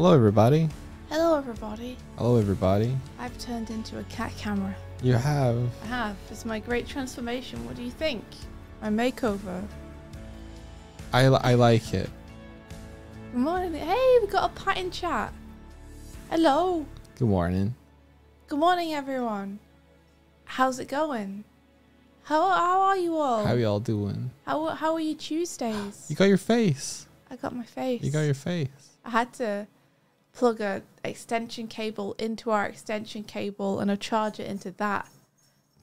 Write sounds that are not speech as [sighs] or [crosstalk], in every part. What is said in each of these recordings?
Hello, everybody. Hello, everybody. Hello, everybody. I've turned into a cat camera. You have. I have. It's my great transformation. What do you think? My makeover. I, I like it. Good morning. Hey, we got a pat in chat. Hello. Good morning. Good morning, everyone. How's it going? How how are you all? How y'all doing? How how are you Tuesdays? You got your face. I got my face. You got your face. I had to plug a extension cable into our extension cable and a charger into that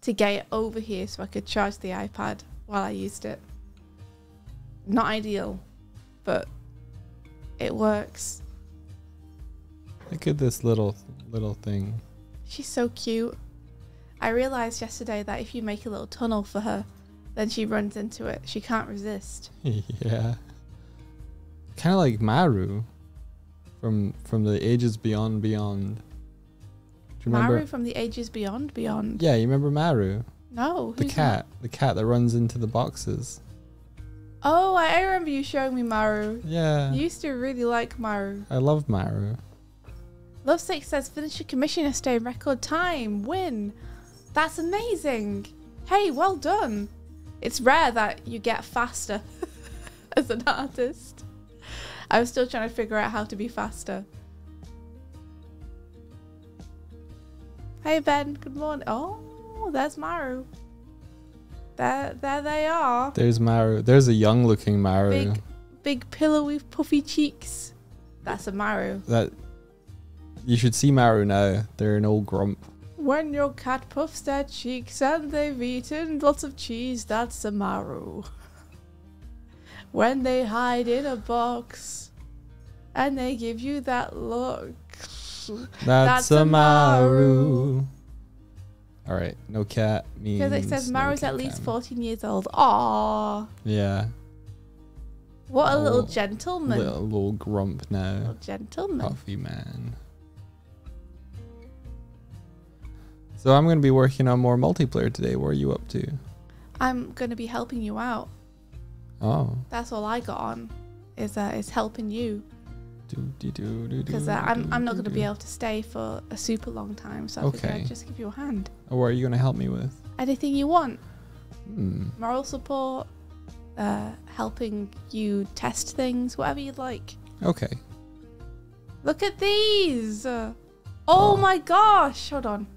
to get it over here so I could charge the iPad while I used it. Not ideal, but it works. Look at this little little thing. She's so cute. I realized yesterday that if you make a little tunnel for her, then she runs into it. She can't resist. [laughs] yeah. Kind of like Maru from from the ages beyond beyond. Do you remember? Maru from the ages beyond beyond. Yeah, you remember Maru, No, the cat, the cat that runs into the boxes. Oh, I remember you showing me Maru. Yeah, You used to really like Maru. I love Maru. Lovesick says finish your commission yesterday in record time. Win. That's amazing. Hey, well done. It's rare that you get faster [laughs] as an artist. I'm still trying to figure out how to be faster. Hey Ben, good morning. Oh, there's Maru. There, there they are. There's Maru. There's a young-looking Maru. Big, big pillowy, puffy cheeks. That's a Maru. That you should see Maru now. They're an old grump. When your cat puffs their cheeks and they've eaten lots of cheese, that's a maru. When they hide in a box and they give you that look. That's, That's a a Maru. All right, no cat means. Because it says Maru's cat at least 14 years old. Aww. Yeah, What a little Oh, gentleman. little, little grump now. Little gentleman. Puffy man. So I'm gonna be working on more multiplayer today. What are you up to? I'm going to be helping you out. Oh, That's all I got on. Is uh, is helping you because uh, I'm I'm not going to be able to stay for a super long time, so I figured Okay. I'd just give you a hand. Oh, what are you gonna help me with? Anything you want. Hmm. moral support, uh, helping you test things, whatever you'd like. Okay. Look at these! Oh Oh. my gosh! Hold on.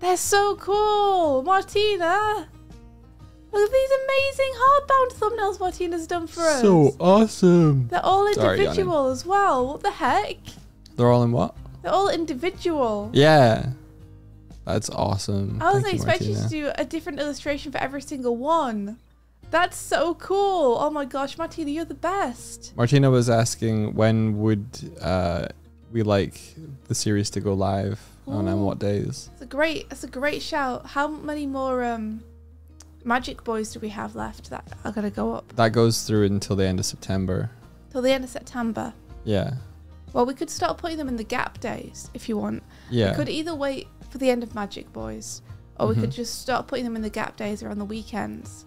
They're so cool! Martina! Look at these amazing Heartbound thumbnails Martina's done for us. So awesome. They're all Sorry, individual as well. What the heck? They're all in what? They're all individual. Yeah. That's awesome. I wasn't you, expecting you to do a different illustration for every single one. That's so cool. Oh my gosh, Martina, you're the best. Martina was asking when would uh, we like the series to go live on and Ooh. what days. It's a great it's a great shout. How many more um Magic Boys do we have left that are gonna go up? That goes through until the end of September. Till the end of September. Yeah. Well we could start putting them in the gap days if you want. Yeah. We could either wait for the end of Magic Boys or we could Mhm. just start putting them in the gap days or on the weekends.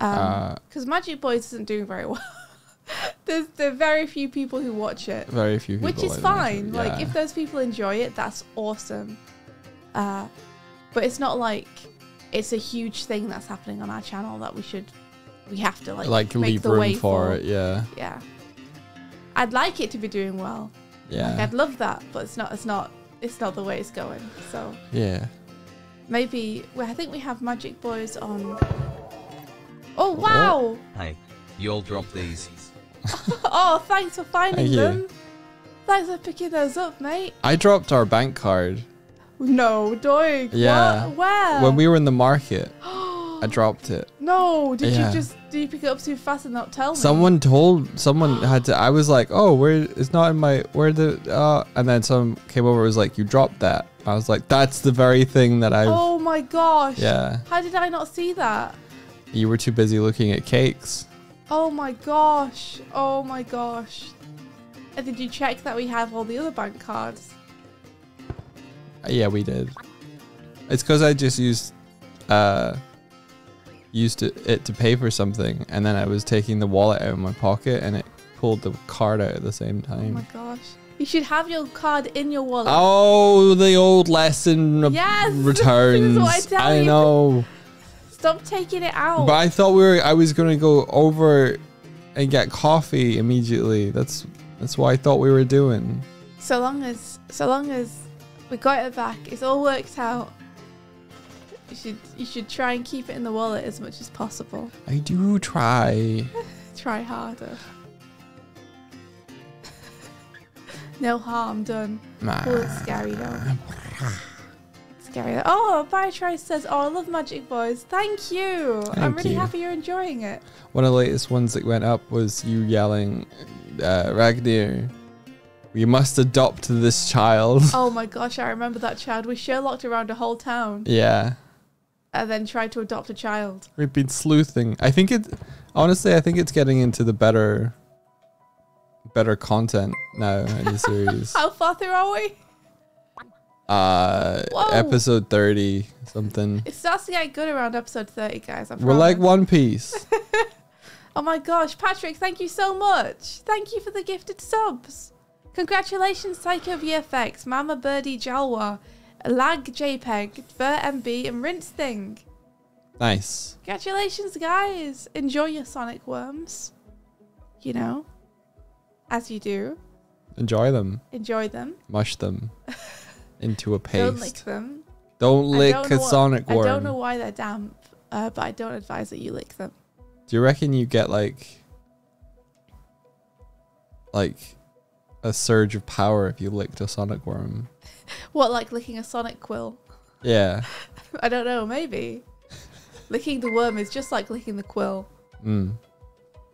Um Uh, because Magic Boys isn't doing very well. [laughs] There's there are very few people who watch it. very few people. which is fine. imagine. Like if those people enjoy it, that's awesome. Uh, but it's not like it's a huge thing that's happening on our channel that we should we have to like like, make leave the room way for it. Yeah. Yeah, I'd like it to be doing well. Like Yeah. I'd love that, but it's not. It's not. It's not the way it's going. So yeah. maybe well, I think we have Magic Boys on. Oh wow! Hey, you'll drop these. [laughs] oh, thanks for finding Thank you. them. Thanks for picking those up, mate. I dropped our bank card No, doing. Yeah. What? Where? when we were in the market. [gasps] I dropped it. No, did Yeah. you just did you pick it up too fast and not tell me? Someone told someone had to. I was like, oh, where? It's not in my where the. Uh, and then someone came over. and Was like, you dropped that. I was like, that's the very thing that I. Oh my gosh. Yeah. How did I not see that? You were too busy looking at cakes. Oh my gosh. Oh my gosh. And did you check that we have all the other bank cards? Yeah, we did. It's because I just used uh used it, it to pay for something, and then I was taking the wallet out of my pocket, and it pulled the card out at the same time. Oh my gosh. You should have your card in your wallet. Oh, the old lesson of Yes, [laughs] returns. what I tell I know. Stop taking it out. But I thought we were I was gonna go over and get coffee immediately. That's that's what I thought we were doing. So long as so long as we got it back, it's all worked out. You should you should try and keep it in the wallet as much as possible. I do try. [laughs] Try harder. [laughs] no harm done. Oh, it's scary though. Scary. Oh, Biotrice says, "Oh, I love Magic Boys. Thank you. I'm really you. happy you're enjoying it." One of the latest ones that went up was you yelling, uh, Ragnar, we must adopt this child. [laughs] Oh my gosh, I remember that child. We Sherlocked around a whole town yeah. and then tried to adopt a child. We've been sleuthing. I think it honestly I think it's getting into the better better content now in the series. [laughs] How far through are we? uh Whoa. episode 30 something. It starts to get good around episode 30, guys. I We're like. One Piece. [laughs] Oh my gosh, Patrick, thank you so much. Thank you for the gifted subs. Congratulations, Psycho VFX, Mama Birdie Jalwa, Lag JPEG, Ver MB, and Rinse Thing. nice. Congratulations, guys. Enjoy your Sonic Worms. You know, as you do. Enjoy them. Enjoy them. Mush them [laughs] into a paste. Don't lick them. Don't lick don't a what- sonic I don't know why they're damp, uh, but I don't advise that you lick them. Do you reckon you get like like a surge of power if you licked a sonic worm? [laughs] What, like licking a Sonic quill? Yeah. [laughs] I don't know, maybe. licking the worm is just like licking the quill. Mm.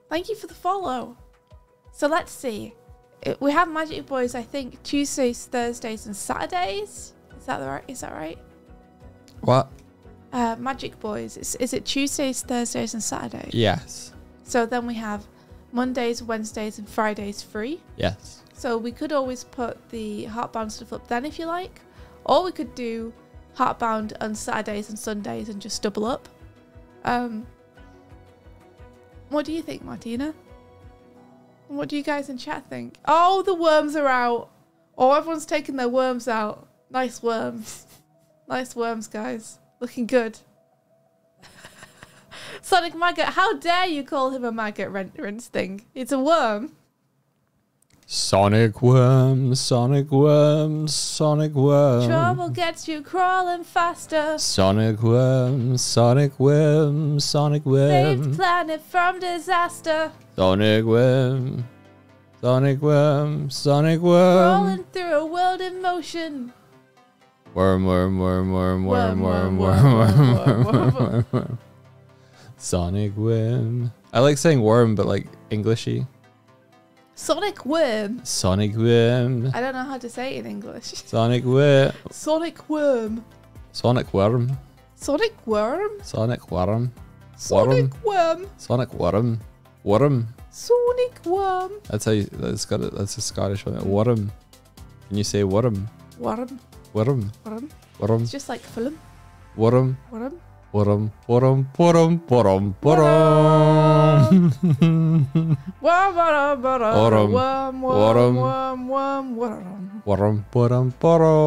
Thank you for the follow. So let's see. We have Magic Boys, I think, Tuesdays, Thursdays, and Saturdays. Is that the right? Is that right? What? Uh, Magic Boys. Is, is it Tuesdays, Thursdays, and Saturdays? Yes. So then we have Mondays, Wednesdays, and Fridays free. Yes. So we could always put the Heartbound stuff up then if you like. Or we could do Heartbound on Saturdays and Sundays and just double up. Um, what do you think, Martina? What do you guys in chat think? Oh, the worms are out. Oh, everyone's taking their worms out. Nice worms. nice worms, guys. Looking good. [laughs] Sonic Maggot, how dare you call him a maggot, Rinse thing? It's a worm. Sonic worm, sonic worm, sonic worm. Trouble gets you crawling faster. Sonic worm, sonic worm, sonic Saved worm. planet from disaster. Sonic worm. Sonic worm, sonic worm. Rolling through a world in motion. Worm, worm, worm, worm, worm, Worm, worm, worm, worm, worm, worm, worm, worm, worm. Sonic worm. I like saying worm, but like Englishy. Sonic worm. Sonic worm. I don't know how to say it in English. [laughs] Sonic worm. Sonic worm. Sonic worm. Sonic worm. Sonic worm. Sonic worm. Sonic worm. Worm. Sonic worm. That's how you, that's got it. That's a Scottish one. Worm. Can you say worm? Worm. Worm. Worm. Worm. It's just like film. Worm. Worm. Borum, borum, borum, borum, borum. Borum, borum, borum, borum,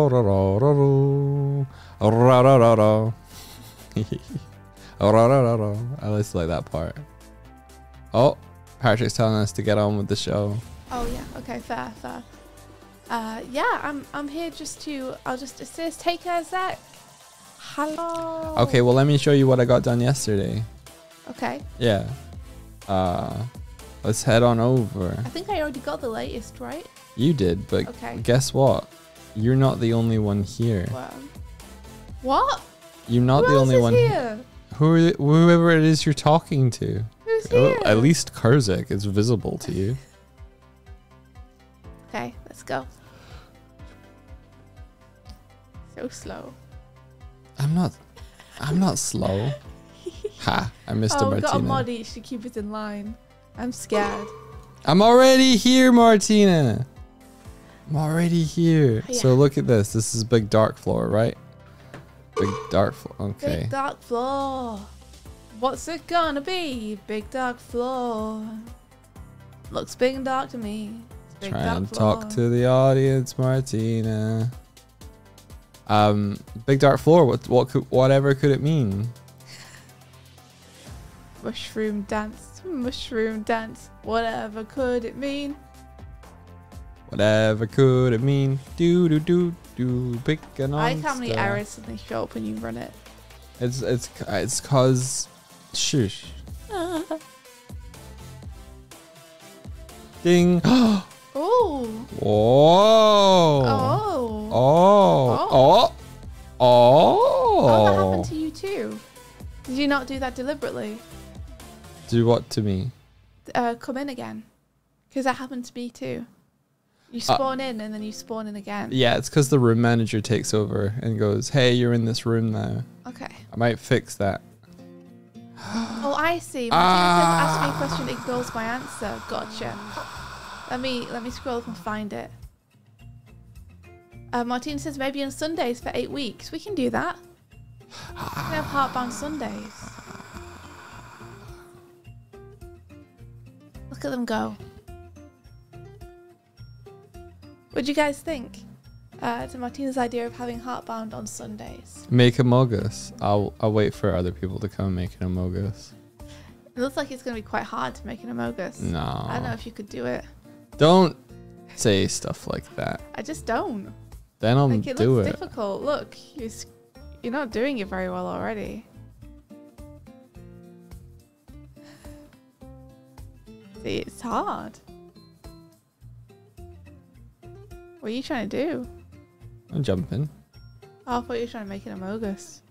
borum, I always like that part. Oh, Patrick's telling us to get on with the show. Oh yeah, okay, fair, fair. Uh, yeah, I'm I'm here just to I'll just assist. Hey, guys, Zach. Hello. Okay, well, let me show you what I got done yesterday. Okay. Yeah. Uh, let's head on over. I think I already got the latest, right? You did, but Okay. guess what? You're not the only one here. Well. What? You're not Who the only one. here? Who, whoever it is you're talking to. Who's Oh, here? at least Kurzek is visible to you. Okay, let's go. So slow. I'm not. I'm not slow. [laughs] Ha! I missed oh, a got Martina. mod each to keep it in line. I'm scared. I'm already here, Martina. I'm already here. Oh, so look at this. This is big dark floor, right? Big dark floor. Okay. Big dark floor. What's it gonna be? Big dark floor. Looks big and dark to me. Try and floor. talk to the audience, Martina. Um, big dark floor. What? What? Could, whatever could it mean? Mushroom dance, mushroom dance. Whatever could it mean? Whatever could it mean? Do do do do. Pick an I like how many monster. errors suddenly show up when you run it. It's it's it's cause shush. [laughs] Ding. [gasps] oh. Oh. Oh. Oh. Oh. Oh. Oh, that happened to you too. Did you not do that deliberately? Do what to me? Uh, come in again. Because that happened to me too. You spawn in and then you spawn in again. Yeah, it's because the room manager takes over and goes, "Hey, you're in this room now." Okay. I might fix that. Oh, I see. Martina says, ask me a question, ignores my answer. Gotcha. Let me let me scroll up and find it. Uh, Martina says maybe on Sundays for eight weeks. We can do that. We can have Heartbound Sundays. Look at them go. What do you guys think? Uh, to Martina's idea of having Heartbound on Sundays. Make a mogus. I'll I'll wait for other people to come make an amogus. It looks like it's going to be quite hard to make an Amogus. No. I don't know if you could do it. Don't say stuff like that. I just don't. Then I'll Like it do looks it. difficult. Look, you're, you're not doing it very well already. See, it's hard. What are you trying to do? I'm jumping. Oh, I thought you were trying to make an Amogus.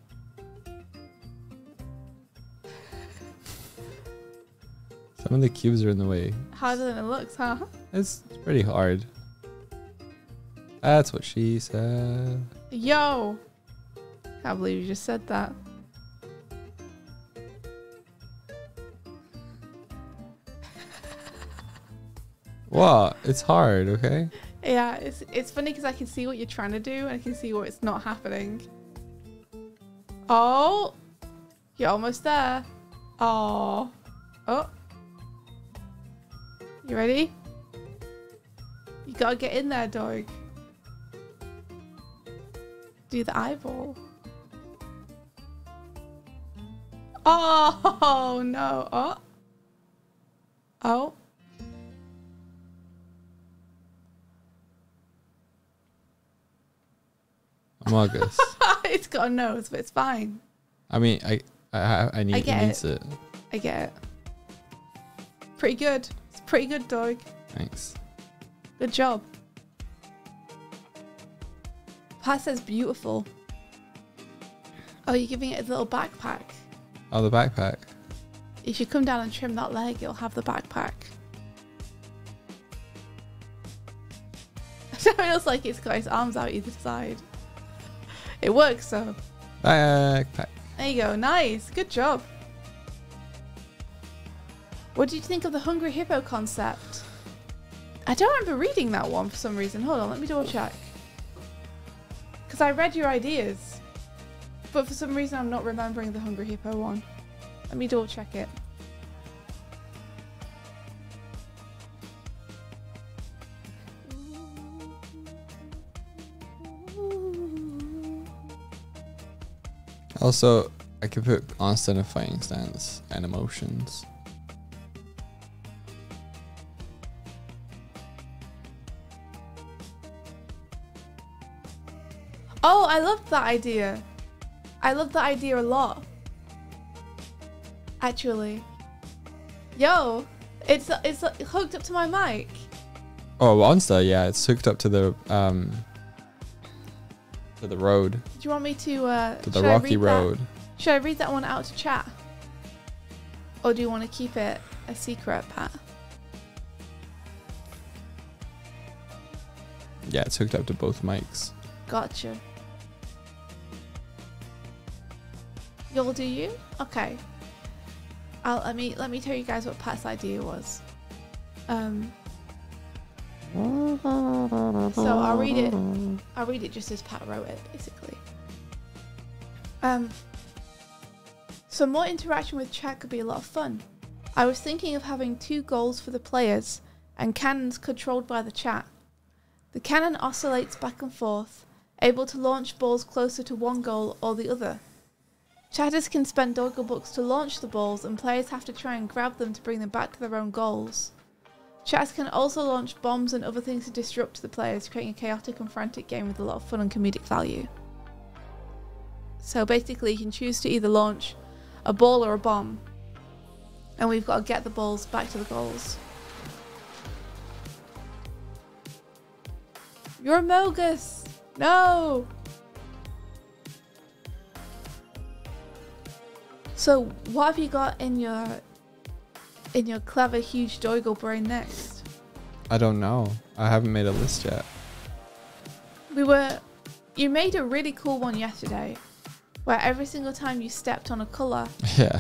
Some of the cubes are in the way. Harder than it looks, huh? It's pretty hard. That's what she said. Yo! Can't believe you just said that. [laughs] What? It's hard, okay? Yeah, it's it's funny because I can see what you're trying to do and I can see what's not happening. Oh, you're almost there. Oh, oh. You ready? You gotta get in there, dog. Do the eyeball. Oh [laughs] no! Oh, oh. Amogus. [laughs] it's got a nose, but it's fine. I mean, I I I need I it get needs it. I get it. Pretty good. It's pretty good, dog. Thanks. Good job. Pat says beautiful. Oh, you're giving it a little backpack. Oh, the backpack. If you come down and trim that leg, it'll have the backpack. [laughs] it feels like it's got its arms out either side. [laughs] It works, so. Backpack. There you go. Nice. Good job. What did you think of the Hungry Hippo concept? I don't remember reading that one for some reason. Hold on, let me double check. Because I read your ideas. But for some reason, I'm not remembering the Hungry Hippo one. Let me double check it. Also, I could put a fighting stance and emotions. I loved that idea. I love that idea a lot. Actually. Yo, it's it's hooked up to my mic. Oh, monster. Yeah, it's hooked up to the um to the road, Do you want me to uh to the rocky read that? road. Should I read that one out to chat? Or do you want to keep it a secret, Pat? Yeah, it's hooked up to both mics. Gotcha. You'll do you? Okay. I'll let me let me tell you guys what Pat's idea was. Um So I'll read it I'll read it just as Pat wrote it, basically. Um some more interaction with chat could be a lot of fun. I was thinking of having two goals for the players and cannons controlled by the chat. The cannon oscillates back and forth, able to launch balls closer to one goal or the other. Chatters can spend Doigle Bucks to launch the balls, and players have to try and grab them to bring them back to their own goals. Chatters can also launch bombs and other things to disrupt the players, creating a chaotic and frantic game with a lot of fun and comedic value. So basically, you can choose to either launch a ball or a bomb, and we've got to get the balls back to the goals. You're a Mogus! No! So, what have you got in your in your clever, huge Doigle brain next? I don't know. I haven't made a list yet. We were. You made a really cool one yesterday, where every single time you stepped on a color, [laughs] Yeah.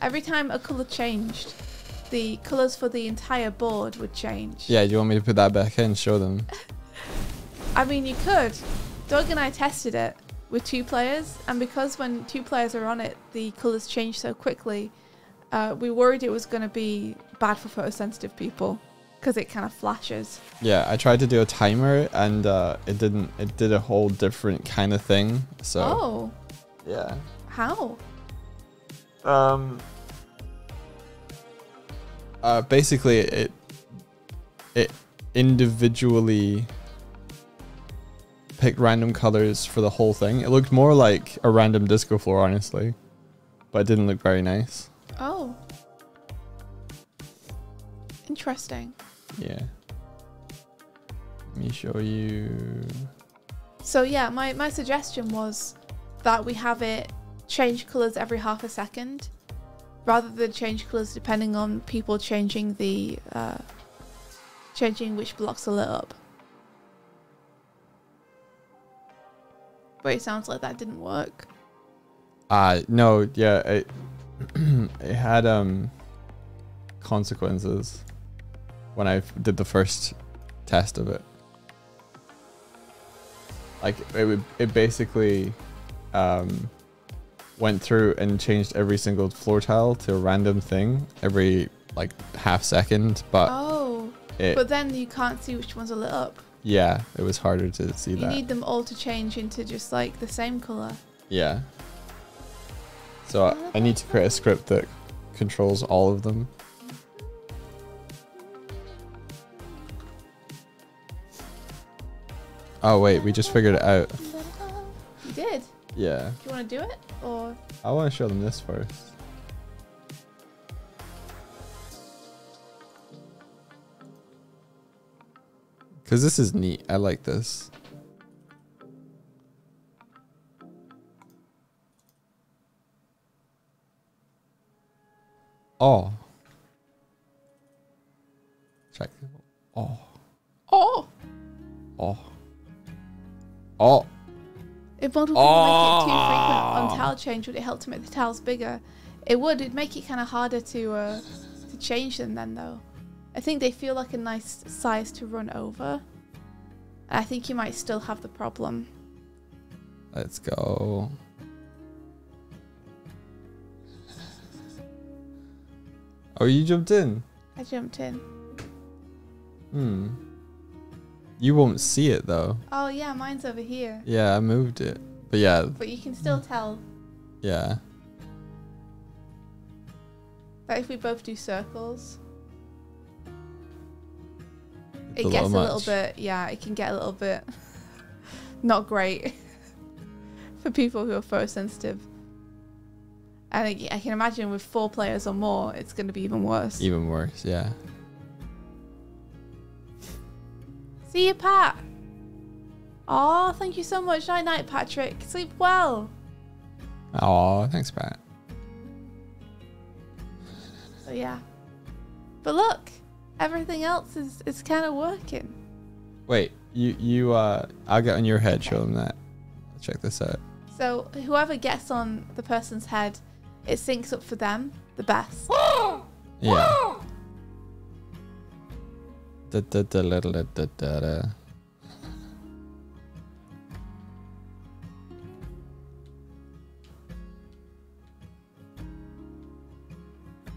every time a color changed, the colors for the entire board would change. Yeah, do you want me to put that back in? And show them. [laughs] I mean, you could. Doug and I tested it with two players, and because when two players are on it, the colors change so quickly, uh, we worried it was going to be bad for photosensitive people because it kind of flashes. Yeah, I tried to do a timer and uh, it didn't. It did a whole different kind of thing. So Oh, yeah. how? Um. Uh, basically, it it individually picked random colors for the whole thing. It looked more like a random disco floor, honestly, but it didn't look very nice. Oh. Interesting. Yeah. Let me show you. So yeah, my, my suggestion was that we have it change colours every half a second, rather than change colours depending on people changing the uh, changing which blocks are lit up. But it sounds like that didn't work. Uh no, yeah, it [clears throat] it had um consequences when I did the first test of it. Like it would, it basically um went through and changed every single floor tile to a random thing every like half second, but oh, it but then you can't see which ones are lit up. Yeah, it was harder to see You that. need them all to change into just like the same colour. Yeah. So I, I need to create a script that controls all of them. Oh wait, we just figured it out. You did. Yeah. Do you want to do it or? I want to show them this first. Cause this is neat. I like this. Oh. Check. Oh. Oh. Oh. Oh. If multiple people make it too Oh. frequent on tile change, would it help to make the tiles bigger? It would. It'd make it kind of harder to uh, to change them then, though. I think they feel like a nice size to run over. I think you might still have the problem. Let's go. Oh, you jumped in. I jumped in. Hmm. You won't see it though. Oh yeah, mine's over here. Yeah, I moved it. But yeah, But you can still tell yeah. that if we both do circles, it gets a little bit. Yeah, it can get a little bit [laughs] not great [laughs] for people who are photosensitive. And I, I can imagine with four players or more, it's going to be even worse. Even worse, yeah. See you, Pat. Oh, thank you so much. Night night, Patrick. Sleep well. Oh, thanks, Pat. So yeah. But look, everything else is is kind of working. Wait, you you uh I'll get on your head, show them that. Check this out. So whoever gets on the person's head, it syncs up for them the best. [gasps] Yeah. Da, da, da, da, da, da, da, da.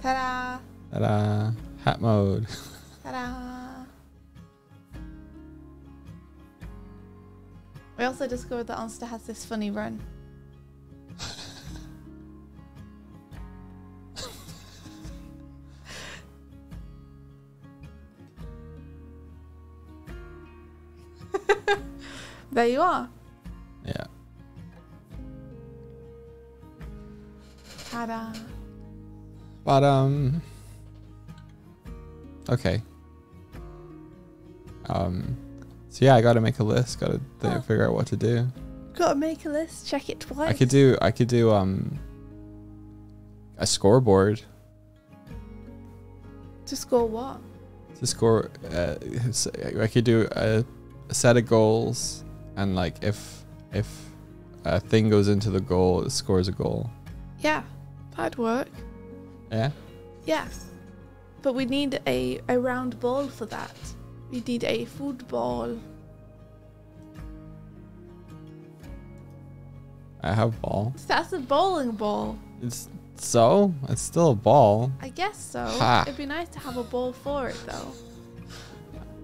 Ta-da! Ta-da. Hat mode. [laughs] Ta-da! We also discovered that Onster has this funny run. [laughs] there you are. Yeah. Ta-da. But um. Okay. Um so yeah, I gotta make a list, gotta th- Oh. figure out what to do. Gotta make a list, check it twice. I could do I could do um a scoreboard To score what? to score uh, I could do a, a set of goals and like if if a thing goes into the goal it scores a goal. Yeah, that'd work. Yeah? Yeah. But we need a, a round ball for that. We need a football. I have ball. That's a bowling ball. It's so it's still a ball. I guess so. Ha. It'd be nice to have a ball for it though.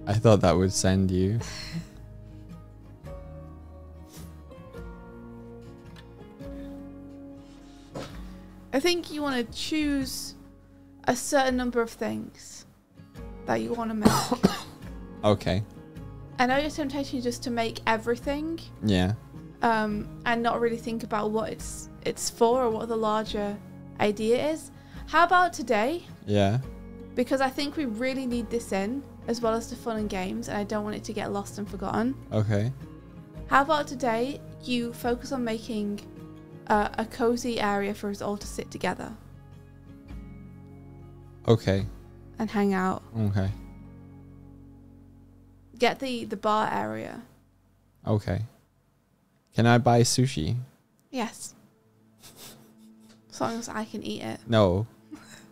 I thought that would send you. [laughs] I think you want to choose a certain number of things that you want to make. [coughs] Okay. I know your temptation is just to make everything Yeah. um, and not really think about what it's it's for or what the larger idea is. How about today? Yeah. Because I think we really need this in as well as the fun and games, and I don't want it to get lost and forgotten. Okay. How about today you focus on making uh, a cozy area for us all to sit together Okay. and hang out? Okay. Get the the bar area. Okay. Can I buy sushi? Yes. As long as I can eat it. No.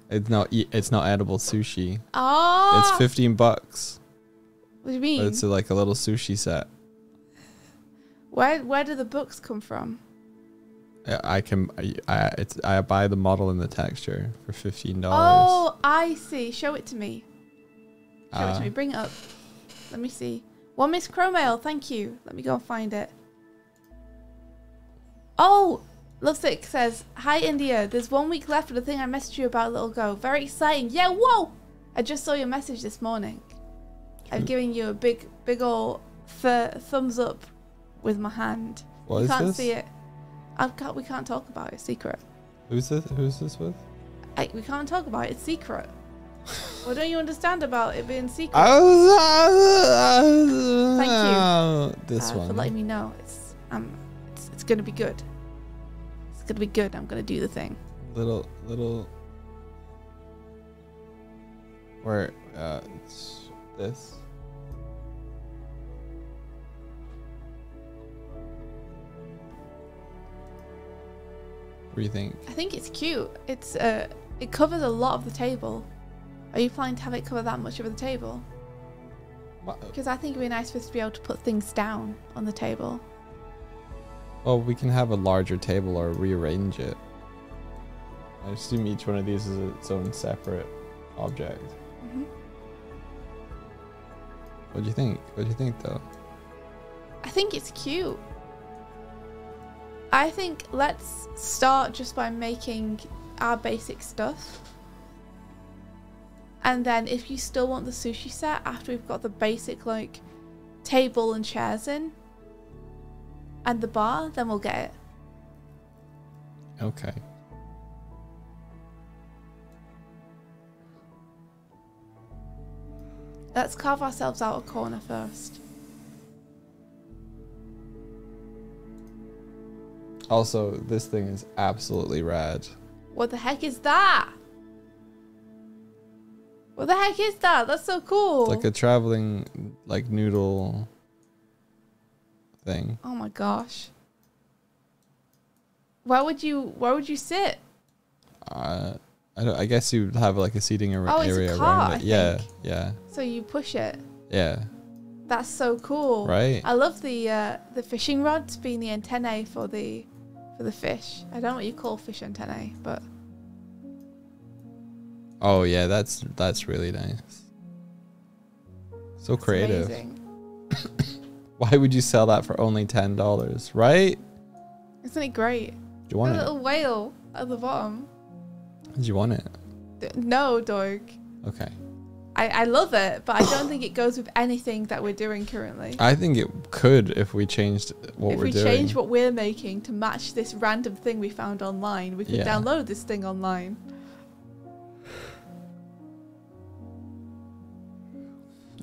It's not it's not edible sushi. Oh, It's 15 bucks. What do you mean? it's a, like a little sushi set. where where do the books come from? I- I can I, I it's I buy the model and the texture for $15. Oh, I see. Show it to me. Show it Uh, to me. Bring it up. Let me see. One Miss Chromail, thank you. Let me go and find it. Oh, Lovesick says, Hi India, there's one week left of the thing I messaged you about a little ago. Very exciting. Yeah, whoa! I just saw your message this morning. I'm giving you a big, big ol' th- thumbs up with my hand. What you is can't this? see it. I can't, we can't talk about it. It's secret. Who's this who's this with? I, we can't talk about it. It's secret. What don't you understand about it being secret? Thank you. This uh, one. for letting me know. It's um, it's, it's gonna be good. It's gonna be good. I'm gonna do the thing. little little where uh it's this what do you think I think it's cute. It's uh, it covers a lot of the table. Are you planning to have it cover that much of the table? Because I think it'd be nice for us to be able to put things down on the table. well we can have a larger table or rearrange it i assume each one of these is its own separate object hmm what do you think what do you think though I think it's cute. I think let's start just by making our basic stuff. And then if you still want the sushi set after we've got the basic like table and chairs in and the bar, then we'll get it. okay Let's carve ourselves out a corner first. also this thing is absolutely rad What the heck is that? What the heck is that? That's so cool. It's like a traveling like noodle thing. Oh my gosh. Where would you where would you sit? Uh, I don't, I guess you'd have like a seating ar- Oh, it's a area cart, around it. I yeah, think. yeah, So you push it. yeah. That's so cool. Right. I love the uh, the fishing rods being the antennae for the for the fish. I don't know what you call fish antennae, but Oh yeah, that's that's really nice. So creative. [coughs] Why would you sell that for only ten dollars? Right? Isn't it great? Do you want it? little whale at the bottom. Do you want it? D- No, dog. Okay. I, I love it, but I don't think it goes with anything that we're doing currently. I think it could if we changed what if we're we doing. If we change what we're making to match this random thing we found online, we could Yeah. download this thing online.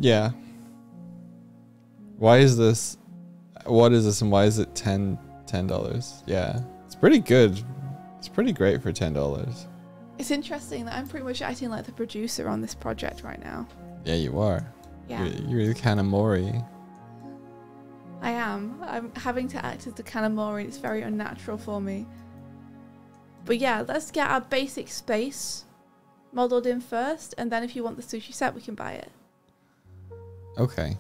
Yeah. Why is this? What is this, and why is it ten ten dollars? Yeah, it's pretty good. It's pretty great for ten dollars. It's interesting that I'm pretty much acting like the producer on this project right now. Yeah, you are. Yeah, You're, you're the Kanamori. I am. I'm having to act as the Kanamori. It's very unnatural for me. But yeah, let's get our basic space modeled in first, and then if you want the sushi set, we can buy it. Okay.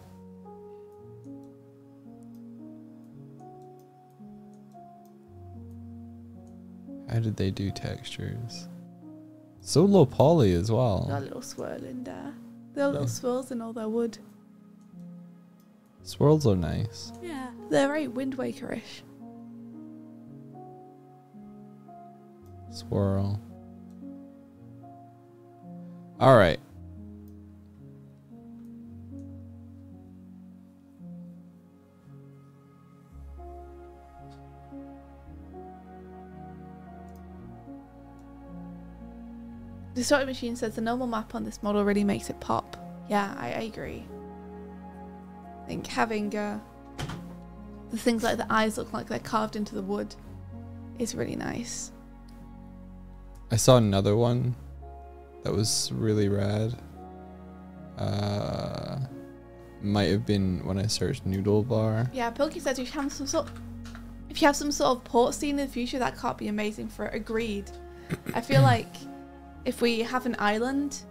How did they do textures? So low poly as well. a little swirl in there. There are little Yeah. swirls in all their wood. Swirls are nice. Yeah, they're very Wind Waker-ish. Swirl. All right. The sorting machine says the normal map on this model really makes it pop. Yeah, I, I agree. I think having uh, the things like the eyes look like they're carved into the wood is really nice. I saw another one that was really rad. Uh, might have been when I searched noodle bar. Yeah, Pilky says you have some sort, if you have some sort of port scene in the future, that can't be amazing for it. Agreed. I feel [clears throat] like if we have an island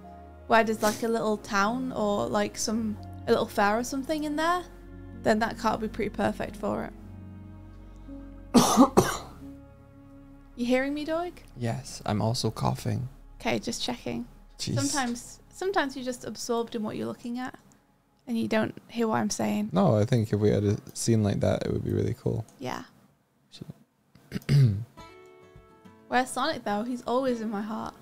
where there's like a little town or like some a little fair or something in there, then that can't be pretty perfect for it. [coughs] you hearing me, dog? Yes, I'm also coughing. Okay, just checking. Jeez. Sometimes, sometimes you're just absorbed in what you're looking at, and you don't hear what I'm saying. No, I think if we had a scene like that, it would be really cool. Yeah. Where's [coughs] Sonic though? He's always in my heart.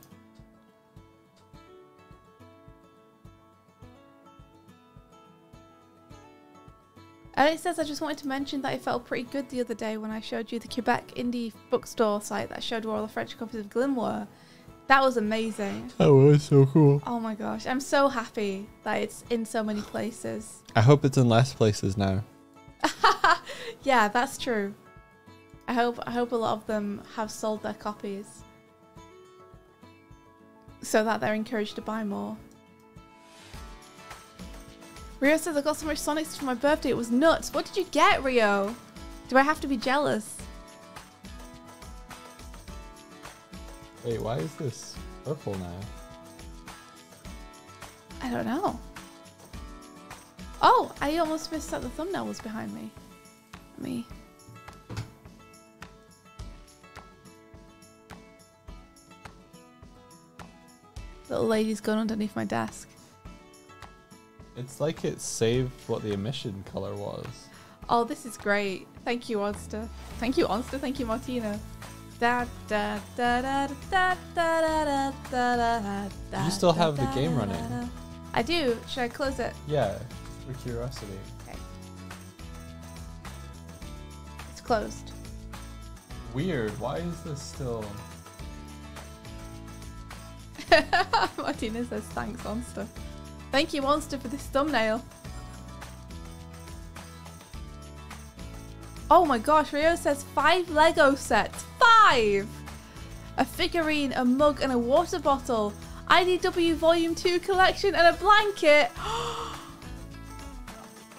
Alex says I just wanted to mention that it felt pretty good the other day when I showed you the Quebec indie bookstore site that showed where all the French copies of Glim were. That was amazing. That was so cool. Oh my gosh, I'm so happy that it's in so many places. I hope it's in less places now. [laughs] yeah, that's true. I hope I hope a lot of them have sold their copies. So that they're encouraged to buy more. Rio says I got so much Sonics for my birthday, it was nuts. What did you get, Rio? Do I have to be jealous? Wait, why is this purple now? I don't know. Oh, I almost missed that the thumbnail was behind me. Let me. Little lady's gone underneath my desk. It's like it saved what the emission color was. Oh, this is great. Thank you, Onster. Thank you, Onster. Thank you, Martina. Da, da, da, da, da, da, da, da, da, da, da, You still have the game running. I do. Should I close it? Yeah, for curiosity. It's closed. Weird. Why is this still? Martina says thanks, Monster. Thank you, Monster, for this thumbnail. Oh my gosh, Rio says five Lego sets. Five! A figurine, a mug, and a water bottle. IDW Volume 2 collection and a blanket. [gasps]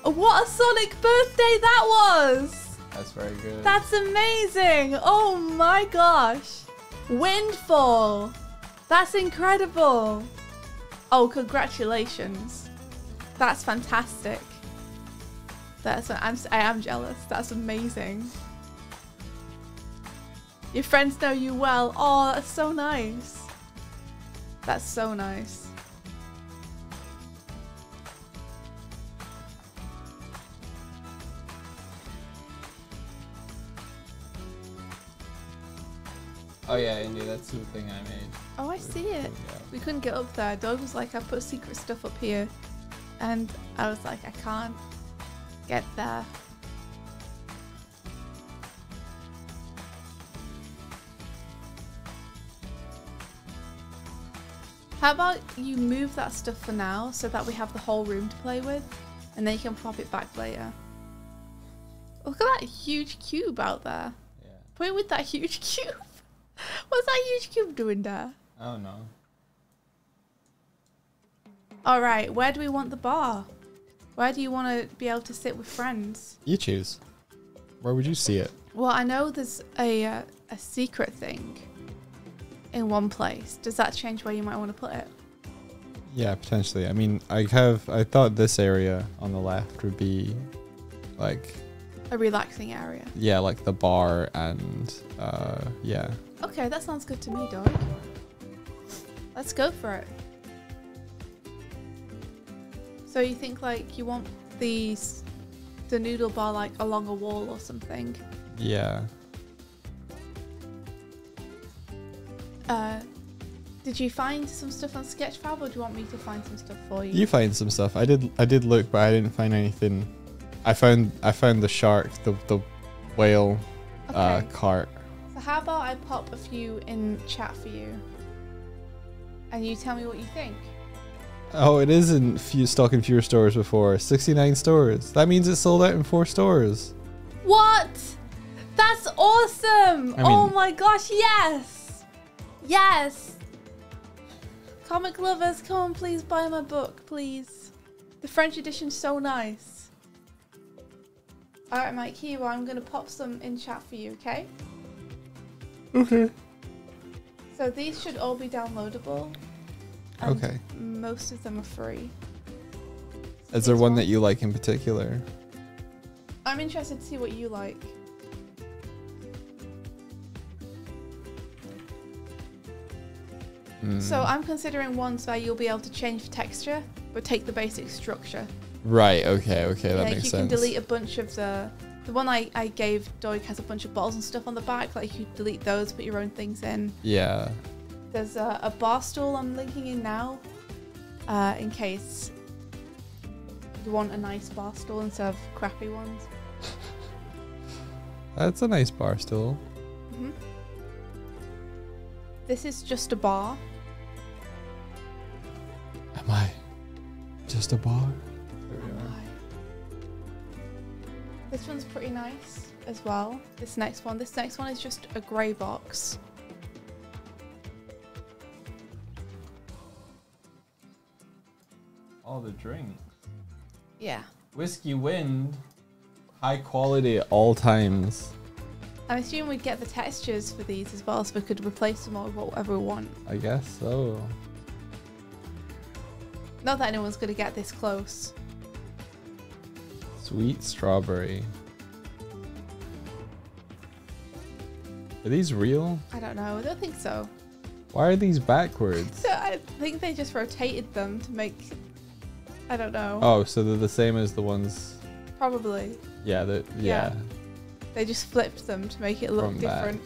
what a Sonic birthday that was! That's very good. That's amazing! Oh my gosh! Windfall! That's incredible! Oh, congratulations! That's fantastic. That's I'm I am jealous. That's amazing. Your friends know you well. Oh, that's so nice. That's so nice. Oh yeah, India, that's the thing I made. Oh, I see it. Yeah. We couldn't get up there. Dog was like, I put secret stuff up here. And I was like, I can't get there. How about you move that stuff for now so that we have the whole room to play with? And then you can pop it back later. Look at that huge cube out there. Yeah. It with that huge [laughs] cube. What's that huge cube doing there? I don't know. All right, where do we want the bar? Where do you want to be able to sit with friends? You choose. Where would you see it? Well, I know there's a uh, a secret thing in one place. Does that change where you might want to put it? Yeah, potentially. I mean, I have. I thought this area on the left would be, like, A relaxing area. yeah, like the bar and, uh, yeah. Okay, that sounds good to me, dog. Let's go for it. So you think like you want these the noodle bar like along a wall or something? Yeah. Uh, did you find some stuff on Sketchfab, or do you want me to find some stuff for you? You find some stuff. I did. I did look, but I didn't find anything. I found. I found the shark, the the whale, uh, Okay. cart. So how about I pop a few in chat for you, and you tell me what you think. Oh, it is in few stock in fewer stores before. Sixty nine stores. That means it sold out in four stores. What? That's awesome! I oh my gosh, yes! Yes! Comic lovers, come on, please buy my book, please. The French edition's so nice. Alright, Mike, here you. I'm gonna pop some in chat for you, okay? Okay. So these should all be downloadable. Okay. Most of them are free. Is there one that you like in particular? I'm interested to see what you like. So Mm. I'm considering ones where you'll be able to change the texture, but take the basic structure. Right. Okay. Okay. That like makes you sense. can delete a bunch of the the one I, I gave Doig has a bunch of bottles and stuff on the back. Like you delete those, put your own things in. yeah. There's a, a bar stool I'm linking in now, uh, in case you want a nice bar stool instead of crappy ones. [laughs] That's a nice bar stool. hmm This is just a bar. Am I just a bar? This one's pretty nice as well. This next one. This next one is just a grey box. All the drinks. Yeah. Whiskey Wind. High quality at all times. I'm assuming we'd get the textures for these as well, so we could replace them all with whatever we want. I guess so. Not that anyone's going to get this close. Sweet strawberry. Are these real? I don't know. I don't think so. Why are these backwards? So [laughs] I think they just rotated them to make. I don't know. Oh, so they're the same as the ones. Probably. Yeah, Yeah. yeah. They just flipped them to make it look From different.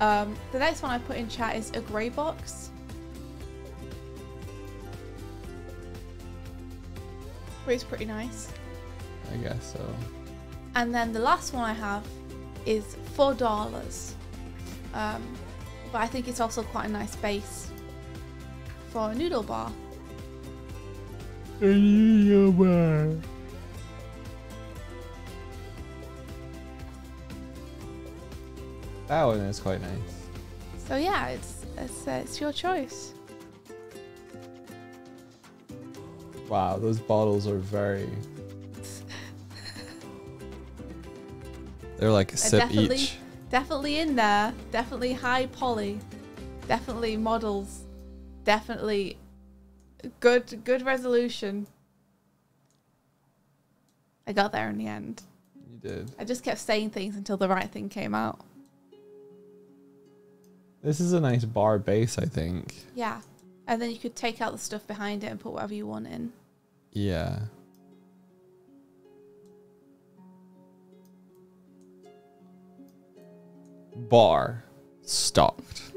Um, the next one I put in chat is a grey box. Which is pretty nice. I guess so. And then the last one I have is four dollars. Um, but I think it's also quite a nice base for a noodle bar. A noodle bar. That one is quite nice. So yeah, it's it's, uh, it's your choice. Wow, those bottles are very. They're like a uh, sip definitely- each. Definitely in there. Definitely high poly. Definitely models. Definitely good good resolution. I got there in the end. You did. I just kept saying things until the right thing came out. This is a nice bar base, I think. Yeah. And then you could take out the stuff behind it and put whatever you want in. Yeah. Bar. stocked.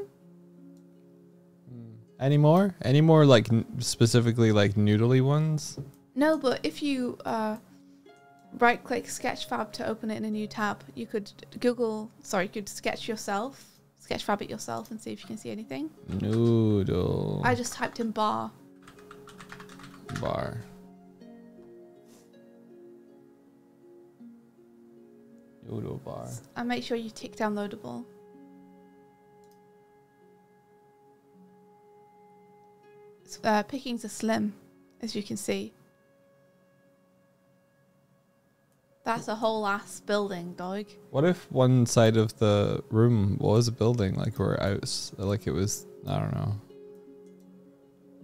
Any more? Any more like n- specifically like noodly ones? No, but if you uh, right click Sketchfab to open it in a new tab, you could Google, sorry, you could sketch yourself, Sketchfab it yourself and see if you can see anything. Noodle I just typed in bar. bar. Noodle bar. and make sure you tick downloadable. Uh, pickings are slim, as you can see. That's a whole ass building, dog. What if one side of the room was a building, like we're out, like it was? I don't know.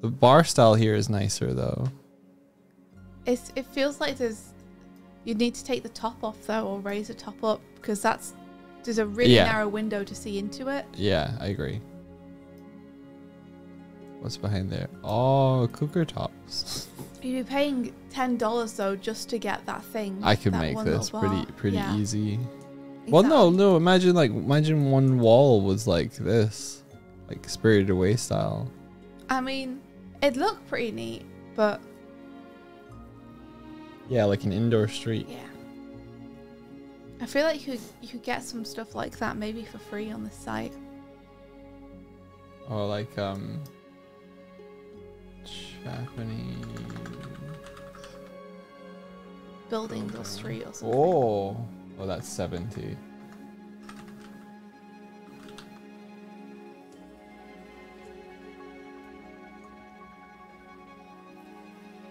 The bar style here is nicer though. It's, it feels like there's. You need to take the top off though, or raise the top up, because that's. There's a really Yeah. narrow window to see into it. Yeah, I agree. What's behind there? Oh, cooker tops. You'd be paying ten dollars though just to get that thing. I could make this pretty pretty Yeah, easy. Well, no, no. Imagine like imagine one wall was like this, like Spirited Away style. I mean, it looked pretty neat, but Yeah, like an indoor street. Yeah. I feel like you could you could get some stuff like that maybe for free on the site. Or like um Japanese. Buildings or street or something. Oh, oh, that's seventy.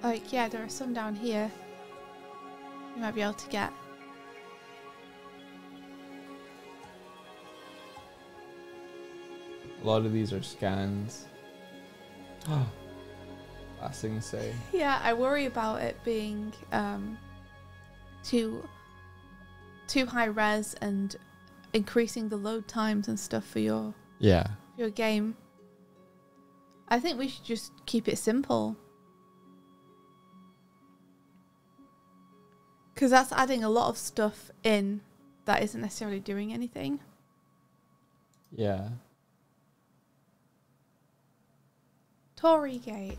Like yeah, there are some down here. You might be able to get. A lot of these are scans. Oh, last thing to say. Yeah, I worry about it being um too too high res and increasing the load times and stuff for your Yeah, your game. I think we should just keep it simple. Because that's adding a lot of stuff in that isn't necessarily doing anything. yeah. Torii Gate.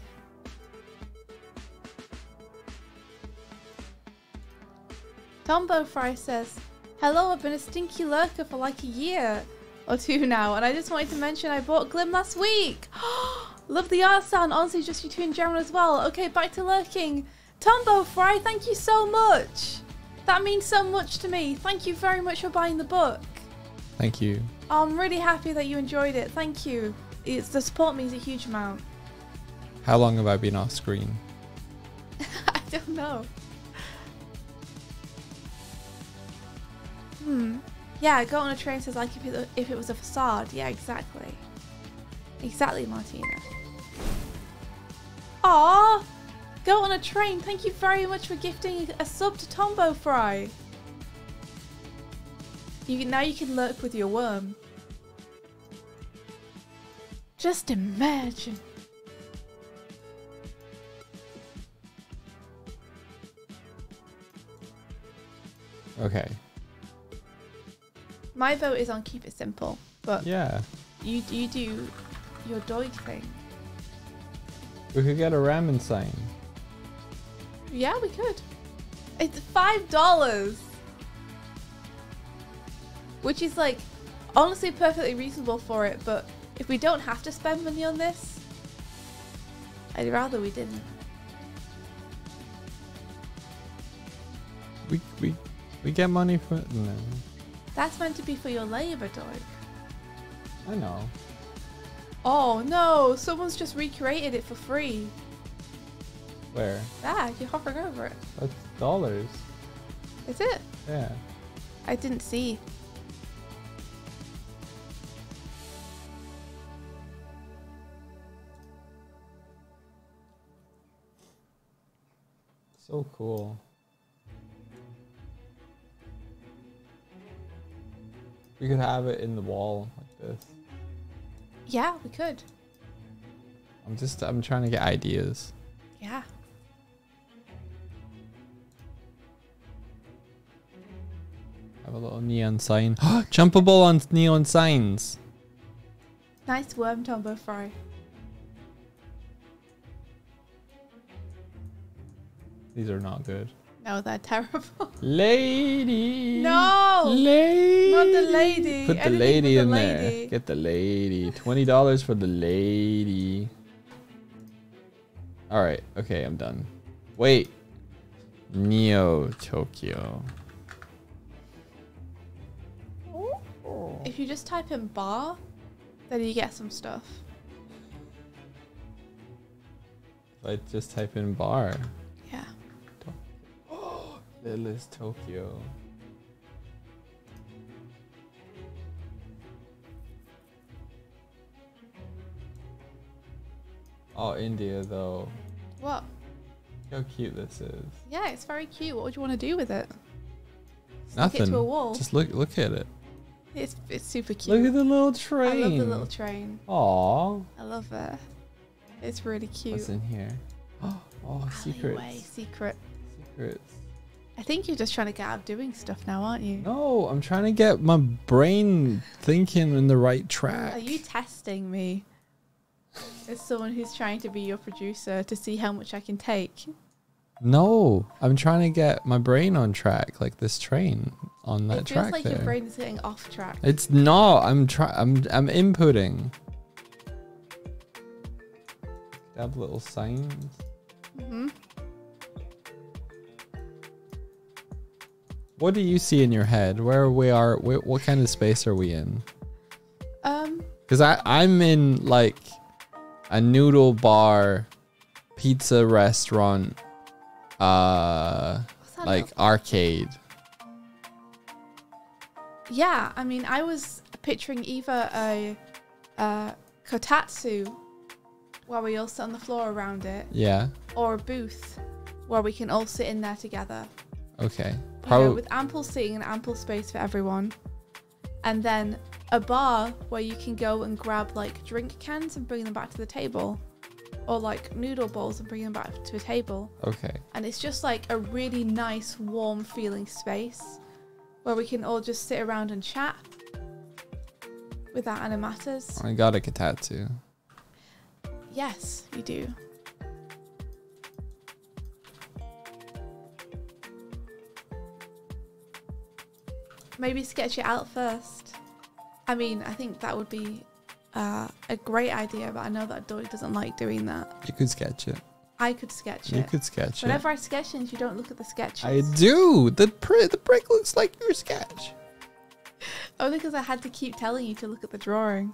Tombo Fry says, Hello, I've been a stinky lurker for like a year or two now, and I just wanted to mention I bought Glim last week. [gasps] Love the art sound, honestly, just you two in general as well. Okay, back to lurking. Tombo Fry, thank you so much. That means so much to me. Thank you very much for buying the book. Thank you. I'm really happy that you enjoyed it. Thank you. It's, the support means a huge amount. How long have I been off screen? [laughs] I don't know. Hmm. Yeah, go on a train says like if it, if it was a facade. Yeah, exactly. Exactly, Martina. Aww! Go on a train. Thank you very much for gifting a sub to Tombo Fry. You can- now you can lurk with your worm. Just imagine. Okay. My vote is on keep it simple, but Yeah. you you do your dog thing. We could get a ramen sign. Yeah, we could. It's five dollars, which is like honestly perfectly reasonable for it. But if we don't have to spend money on this, I'd rather we didn't. We we we get money for no. That's meant to be for your labor, dog. I know. Oh no! Someone's just recreated it for free. Where? Ah, you're hovering over it. That's dollars. Is it? Yeah. I didn't see. So cool. We could have it in the wall like this. Yeah, we could. I'm just I'm trying to get ideas. Yeah. Have a little neon sign. [gasps] Jumpable on neon signs. Nice worm tombo fry. These are not good. No, they're terrible. [laughs] Lady. No! Lady. Not the lady. Put the Anything lady but in the there. Get the lady. Twenty dollars for the lady. All right. Okay, I'm done. Wait. Neo Tokyo. If you just type in bar, then you get some stuff. I just type in bar. Yeah. [gasps] Oh, Little Tokyo. Oh, India though. What? How cute this is. Yeah, it's very cute. What would you want to do with it? Stick Nothing. it to a wall. Just look look at it. It's it's super cute. Look at the little train. I love the little train. Aw. I love it. It's really cute. What's in here? [gasps] Oh, secrets. Alleyway, secret. Secrets. I think you're just trying to get out of doing stuff now, aren't you? No, I'm trying to get my brain thinking in the right track. Are you testing me? As someone who's trying to be your producer to see how much I can take. No, I'm trying to get my brain on track, like this train on that it feels track like there. your brain is getting off track. It's not. I'm try. I'm I'm inputting. Have little signs. hmm What do you see in your head? Where we are? Wh- what kind of space are we in? Um, Because I I'm in like a noodle bar, pizza restaurant, uh, like arcade. Yeah, I mean, I was picturing either a, uh kotatsu, where we all sit on the floor around it, Yeah. or a booth, where we can all sit in there together. Okay. you know, Probably. with ample seating and ample space for everyone. And then a bar where you can go and grab like drink cans and bring them back to the table, or like noodle bowls and bring them back to a table. Okay. And it's just like a really nice, warm feeling space where we can all just sit around and chat without any matters. I got a tattoo. Yes, you do. Maybe sketch it out first. I mean, I think that would be uh, a great idea, but I know that Dory doesn't like doing that. You could sketch it. I could sketch You it. You could sketch it. Whenever I sketch things, you don't look at the sketches. I do. The pri- the brick looks like your sketch. [laughs] Only because I had to keep telling you to look at the drawing.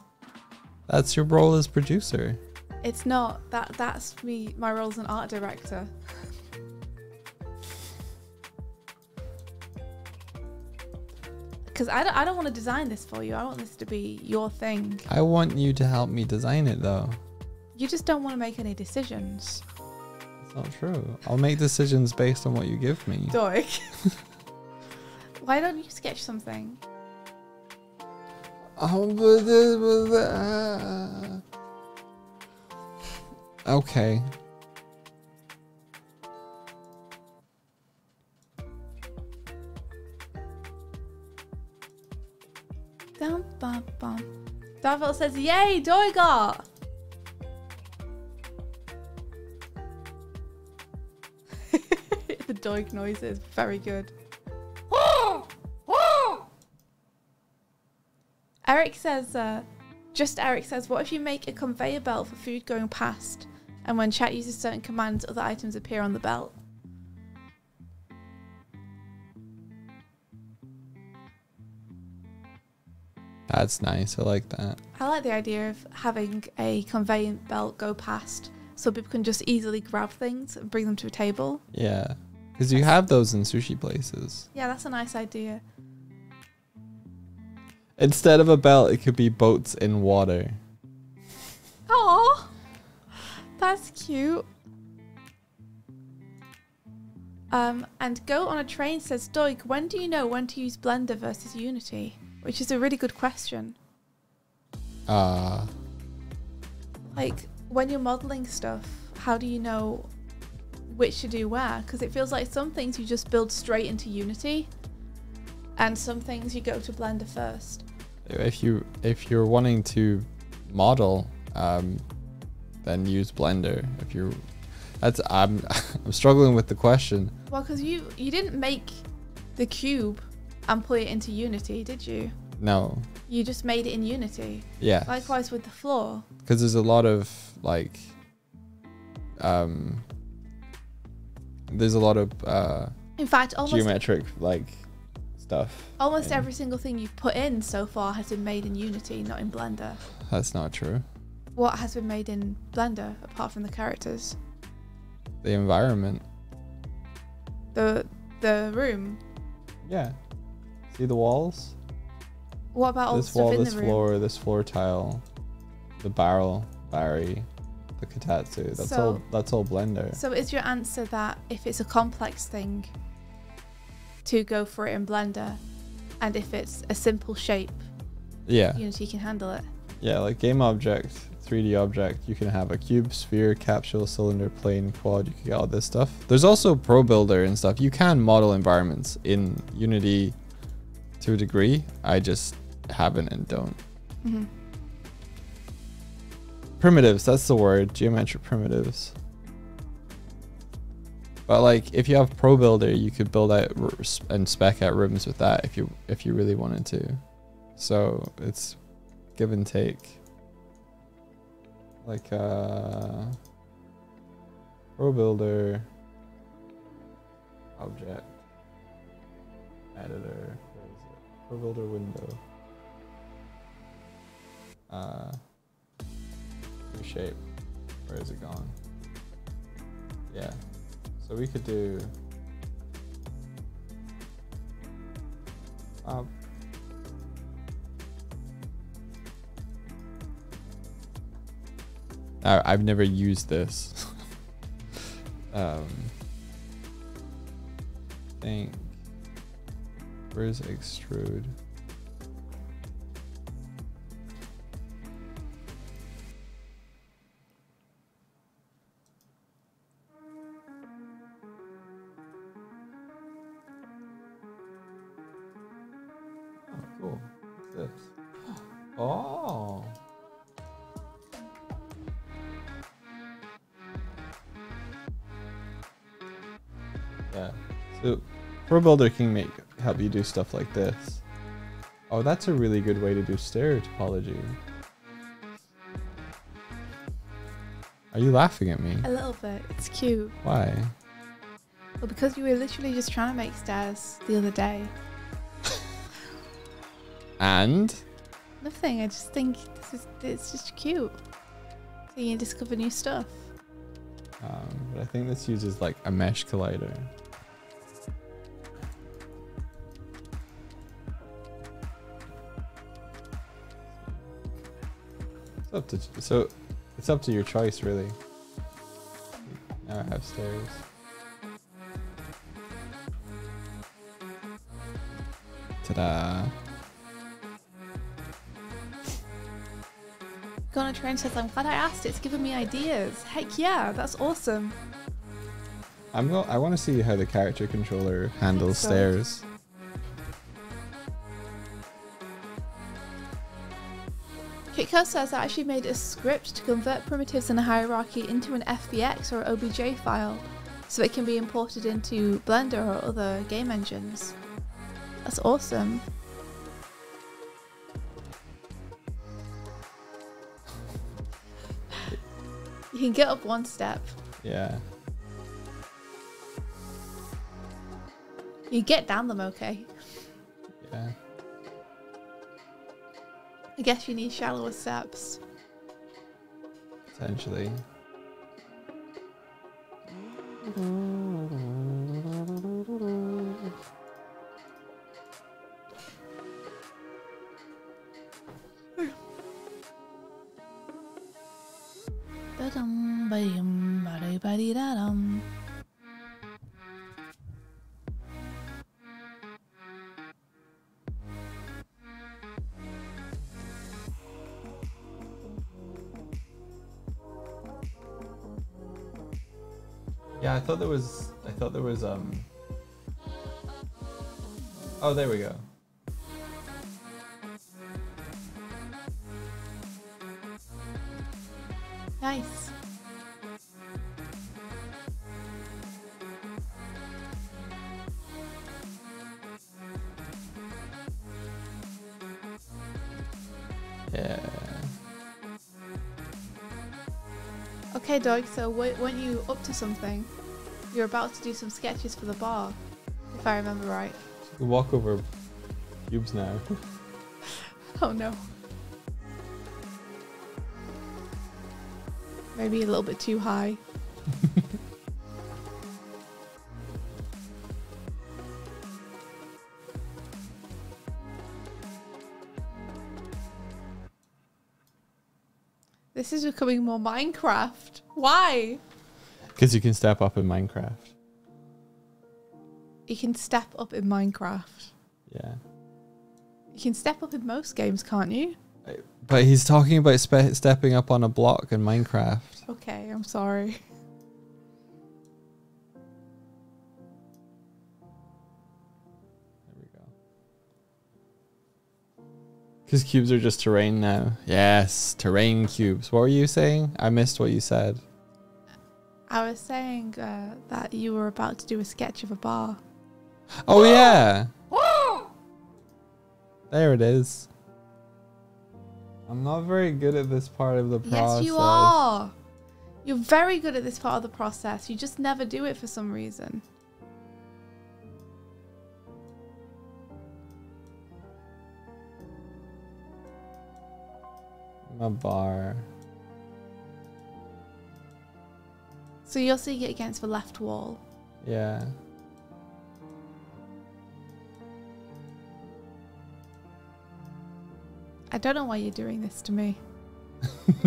That's your role as producer. It's not that. That's me. My role as an art director. [laughs] Because I don't, I don't want to design this for you. I want this to be your thing. I want you to help me design it though. You just don't want to make any decisions. It's not true. I'll make decisions based on what you give me. Doig. [laughs] Why don't you sketch something? But this was, Okay. Bum bum. Darville says, "Yay, Doigar!" [laughs] the Doig noise is very good. Eric says, uh, just Eric says, what if you make a conveyor belt for food going past, and when chat uses certain commands, other items appear on the belt? That's nice. I like that. I like the idea of having a conveyor belt go past so people can just easily grab things and bring them to a table. Yeah. Because you have those in sushi places. Yeah, that's a nice idea. Instead of a belt, it could be boats in water. Oh, that's cute. Um, and go on a train says Doig. When do you know when to use Blender versus Unity? Which is a really good question. Uh, Like when you're modeling stuff, how do you know which to do where? Because it feels like some things you just build straight into Unity, and some things you go to Blender first. if you if you're wanting to model, um, then use Blender. If you're, that's I'm [laughs] I'm struggling with the question. Well, because you you didn't make the cube and put it into Unity, did you? No, You just made it in Unity. yeah, Likewise with the floor. because there's a lot of like, um, there's a lot of uh, In fact, almost geometric like stuff. almost in- every single thing you've put in so far has been made in Unity, not in Blender. That's not true. What has been made in Blender apart from the characters? The environment. The the room. Yeah. See the walls? What about this wall, this the room? floor, this floor tile, the barrel, Barry, the Kotatsu. That's So- all. That's all Blender. So is your answer that if it's a complex thing, to go for it in Blender, and if it's a simple shape, yeah, Unity can handle it? yeah. Like game object, 3D object. You can have a cube, sphere, capsule, cylinder, plane, quad. You can get all this stuff. There's also Pro Builder and stuff. You can model environments in Unity to a degree. I just haven't and don't. hmm primitives that's the word geometric primitives but like if you have pro builder you could build out and spec out rooms with that if you if you really wanted to so it's give and take like uh pro builder object editor builder window uh New shape. Where is it gone? Yeah. So we could do. Um, I, I've never used this. [laughs] um, think. Where's extrude? Oh? Oh. Yeah. So Pro Builder can make help you do stuff like this. Oh, that's a really good way to do stereo topology. Are you laughing at me? A little bit. It's cute. Why? Well, because you were literally just trying to make stairs the other day. [laughs] And Nothing. I just think this is it's just cute. So you can discover new stuff. um, but I think this uses like a mesh collider. It's up to so it's up to your choice really. Now I have stairs. Ta-da! Gonna Train says, I'm glad I asked. It's given me ideas. Heck yeah, that's awesome. I'm go- I want to see how the character controller handles so. stairs. Kitco says I actually made a script to convert primitives in a hierarchy into an FBX or OBJ file so it can be imported into Blender or other game engines. That's awesome. You can get up one step. Yeah. You get down them okay. Guess you need shallower steps. Potentially. there was, I thought there was, um, oh, there we go. Nice. Yeah. Okay, dog. so weren't you up to something? You're about to do some sketches for the bar, if I remember right. We walk over cubes now. [laughs] Oh no. Maybe a little bit too high. [laughs] this is becoming more Minecraft. Why? Because you can step up in Minecraft. You can step up in Minecraft. Yeah. You can step up in most games, can't you? But he's talking about spe- stepping up on a block in Minecraft. Okay, I'm sorry. There we go. Because cubes are just terrain now. Yes, terrain cubes. What were you saying? I missed what you said. I was saying uh, that you were about to do a sketch of a bar. Oh, yeah. There it is. I'm not very good at this part of the process. Yes, you are. You're very good at this part of the process. You just never do it for some reason. My bar. So you're seeing it against the left wall. Yeah. I don't know why you're doing this to me. [laughs]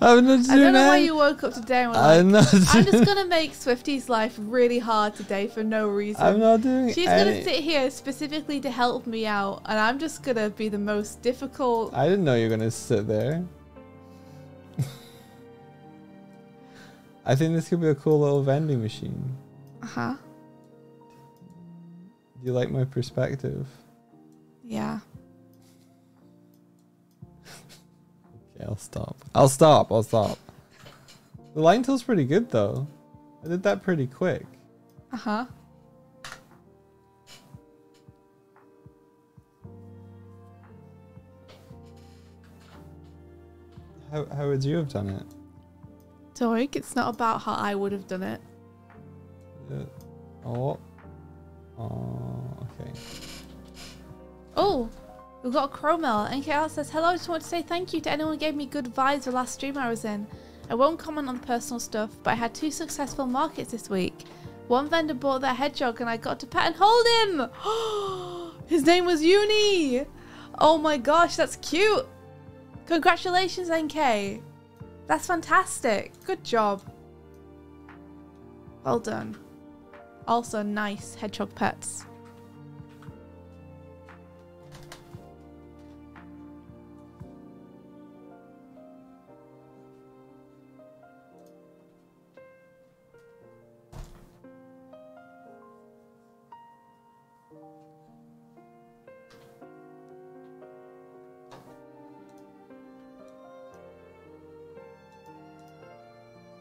I'm not doing I don't know why you woke up today and were I'm like, not. I'm just gonna make Swifty's life really hard today for no reason. I'm not doing. It. She's any- gonna sit here specifically to help me out, and I'm just gonna be the most difficult. I didn't know you were gonna sit there. I think this could be a cool little vending machine. Uh huh. Do you like my perspective? Yeah. Okay, I'll stop. I'll stop. I'll stop. The line tool's pretty good though. I did that pretty quick. Uh huh. How how would you have done it? Doig, it's not about how I would have done it. Uh, oh. Oh. Okay. Oh, we've got a Chromel. NKR says, Hello, I just want to say thank you to anyone who gave me good vibes the last stream I was in. I won't comment on the personal stuff, but I had two successful markets this week. One vendor bought their hedgehog and I got to pet and hold him. [gasps] His name was Uni. Oh my gosh, that's cute. Congratulations, NK. That's fantastic. Good job. Well done. Also, nice hedgehog pets.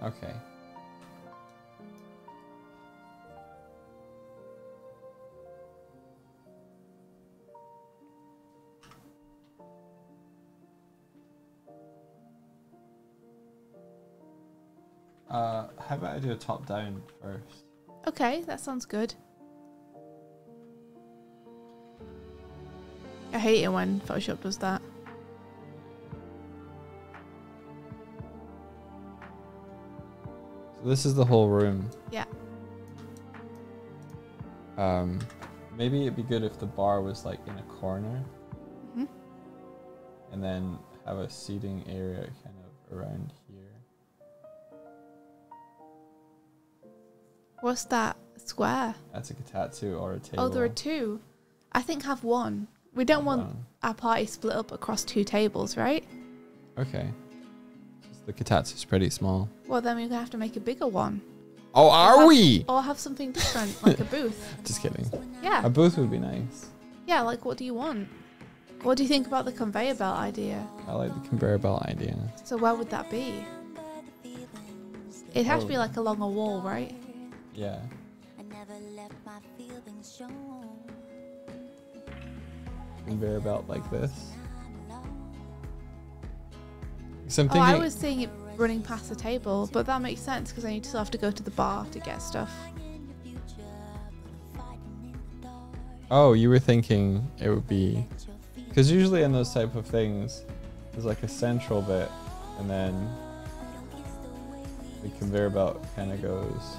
Okay. Uh, how about I do a top down first? Okay, that sounds good. I hate it when Photoshop does that. This is the whole room. Yeah. Um, maybe it'd be good if the bar was like in a corner, Mhm. and then have a seating area kind of around here. What's that square? That's like a tattoo or a table. Oh, there are two. I think have one. We don't want our party split up across two tables, right? Okay. The kotatsu is pretty small. Well, then we're gonna have to make a bigger one, Oh, are have- we? or have something different, like a booth. [laughs] Just kidding. Yeah, A booth would be nice. yeah. Like, what do you want? What do you think about the conveyor belt idea? I like the conveyor belt idea. So where would that be? It has to be Oh. like along a wall, right? Yeah. I never let my feelings show. conveyor belt like this. So I'm Oh. I was seeing it running past the table, but that makes sense because you still have to go to the bar to get stuff. Oh, you were thinking it would be because usually in those type of things, there's like a central bit, and then the conveyor belt kind of goes.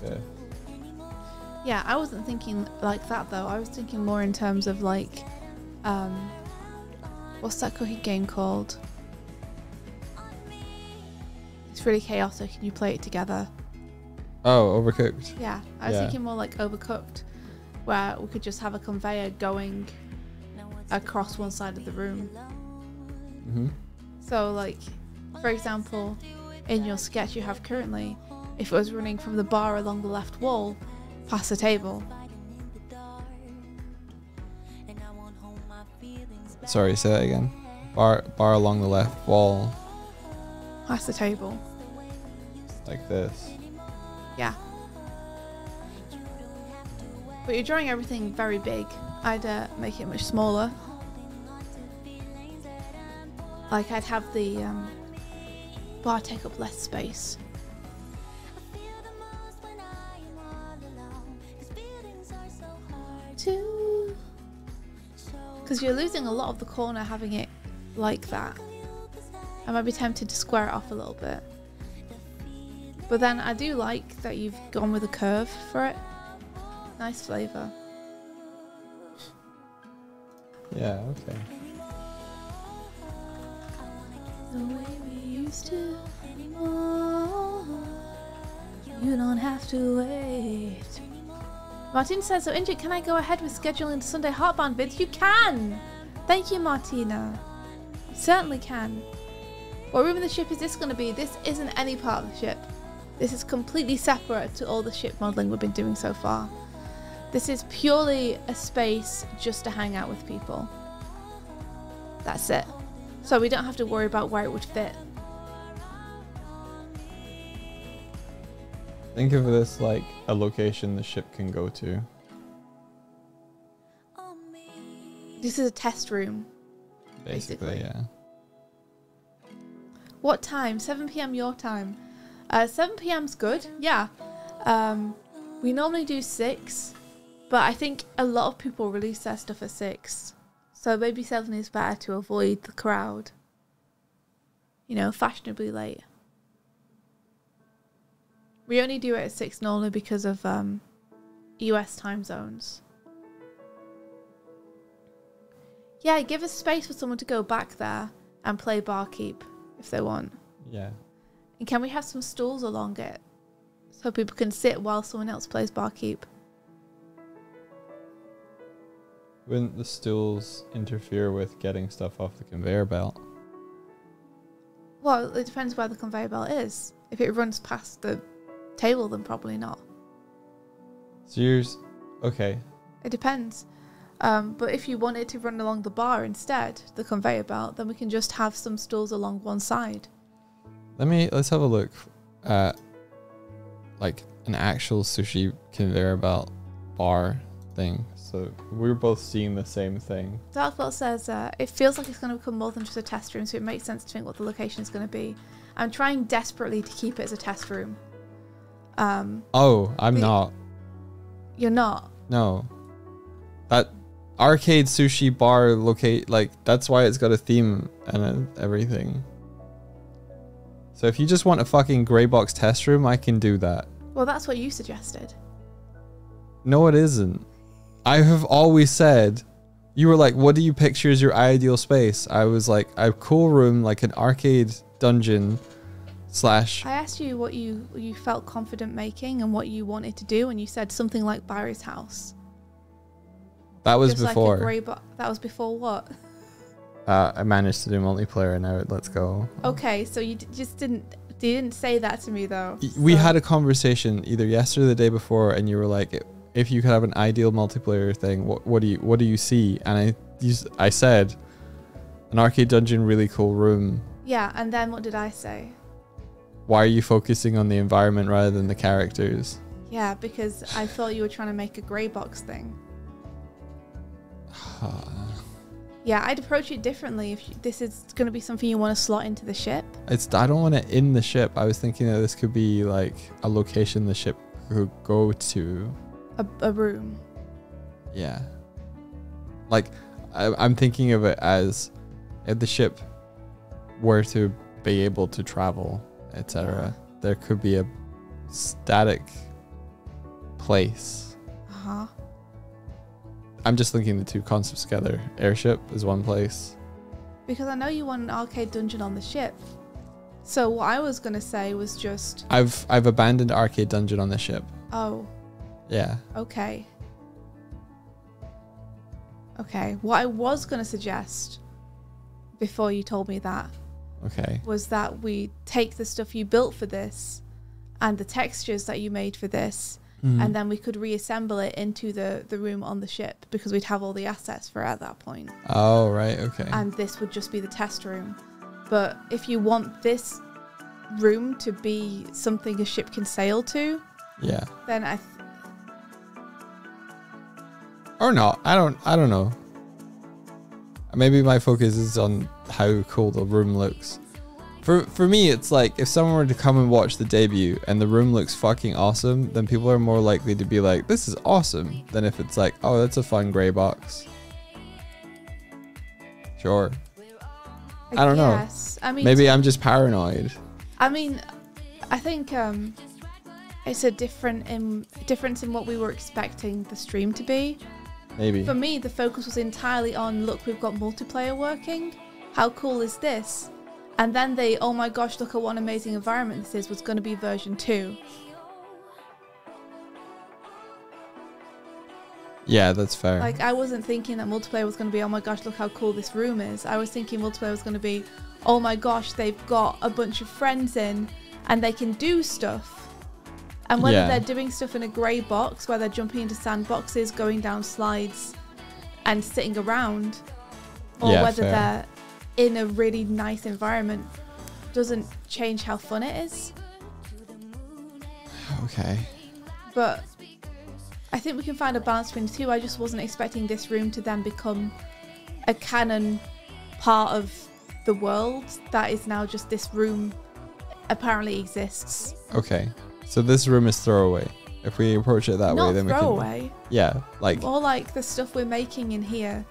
this. Yeah, I wasn't thinking like that though. I was thinking more in terms of like, um, what's that cookie game called? It's really chaotic and you play it together. Oh, overcooked. Yeah, I was Yeah. thinking more like Overcooked, where we could just have a conveyor going across one side of the room. hmm So, like, for example, in your sketch you have currently, if it was running from the bar along the left wall past the table, Sorry, say that again. Bar bar along the left wall, That's the table, like this. yeah. But you're drawing everything very big. I'd uh, make it much smaller. Like I'd have the um, bar take up less space. Because you're losing a lot of the corner having it like that. I might be tempted to square it off a little bit. But then I do like that you've gone with a curve for it. Nice flavour. Yeah. Okay. The way we used to anymore. You don't have to wait. Martin says, so Injit, can I go ahead with scheduling the Sunday Heartbound vids? You can! Thank you, Martina. Certainly can. What room of the ship is this going to be? This isn't any part of the ship. This is completely separate to all the ship modelling we've been doing so far. This is purely a space just to hang out with people. That's it. So we don't have to worry about where it would fit. Think of this like a location the ship can go to. This is a test room. Basically, Basically. yeah. What time? 7 p.m. your time. Uh, 7 p.m.'s good. Yeah. Um, we normally do 6, but I think a lot of people release their stuff at 6. So maybe 7 is better to avoid the crowd. You know, fashionably late. We only do it at 6 normally because of um, US time zones. Yeah, give us space for someone to go back there and play barkeep if they want. Yeah. And can we have some stools along it so people can sit while someone else plays barkeep? Wouldn't the stools interfere with getting stuff off the conveyor belt? Well, it depends where the conveyor belt is. If it runs past the table, then probably not. So yours, okay. It depends. Um, but if you wanted to run along the bar instead, the conveyor belt, then we can just have some stools along one side. Let me let's have a look at like an actual sushi conveyor belt bar thing. So we're both seeing the same thing. Darkbelt says uh, it feels like it's going to become more than just a test room, so it makes sense to think what the location is going to be. I'm trying desperately to keep it as a test room. Um, Oh, I'm not. you're not. No. That arcade sushi bar locate like that's why it's got a theme and everything. So if you just want a fucking gray box test room, I can do that. Well, that's what you suggested. No, it isn't. I have always said, you were like, what do you picture as your ideal space? I was like, a cool room, like an arcade dungeon slash. I asked you what you you felt confident making and what you wanted to do, and you said something like Barry's house. That was Just before Like bo- that was before what? uh, I managed to do multiplayer. and Now let's go. Okay, so you d- just didn't you didn't say that to me though. Y- We had a conversation either yesterday or the day before, and you were like, if you could have an ideal multiplayer thing, what, what do you what do you see? And I you, s- I said, an arcade dungeon, really cool room. Yeah, and then what did I say? Why are you focusing on the environment rather than the characters? Yeah, because I thought you were trying to make a grey box thing. [sighs] Yeah, I'd approach it differently if you, this is going to be something you want to slot into the ship. It's I don't want it in the ship. I was thinking that this could be like a location the ship could go to. A, a room. Yeah. Like I, I'm thinking of it as if the ship were to be able to travel, etc. There could be a static place. Uh huh. I'm just linking the two concepts together. Airship is one place. Because I know you want an arcade dungeon on the ship. So what I was going to say was just, I've I've abandoned arcade dungeon on the ship. oh, Yeah. okay. Okay. What I was going to suggest before you told me that Okay. was that we take the stuff you built for this and the textures that you made for this Mm-hmm. and then we could reassemble it into the the room on the ship because we'd have all the assets for it at that point Oh right. Okay. and this would just be the test room but if you want this room to be something a ship can sail to yeah. then i th- Or not. I don't. I don't know. Maybe my focus is on how cool the room looks. For for me, it's like if someone were to come and watch the debut and the room looks fucking awesome, then people are more likely to be like, "This is awesome," than if it's like, "Oh, that's a fun gray box." Sure. I don't know. guess. i mean Maybe I'm just paranoid. i mean i think um it's a different in difference in what we were expecting the stream to be Maybe. For me, the focus was entirely on look, we've got multiplayer working. How cool is this? And then they, oh my gosh, look at what an amazing environment this is, was going to be version 2. Yeah, that's fair. Like, I wasn't thinking that multiplayer was going to be, oh my gosh, look how cool this room is. I was thinking multiplayer was going to be, oh my gosh, they've got a bunch of friends in and they can do stuff. And whether Yeah. they're doing stuff in a grey box, where they're jumping into sandboxes, going down slides, and sitting around, or Yeah, whether fair. they're in a really nice environment, doesn't change how fun it is. okay. But I think we can find a balance between the two. I just wasn't expecting this room to then become a canon part of the world that is now just this room apparently exists. Okay. So this room is throwaway. If we approach it that Not way, then we can. throwaway. Yeah, like Or like the stuff we're making in here.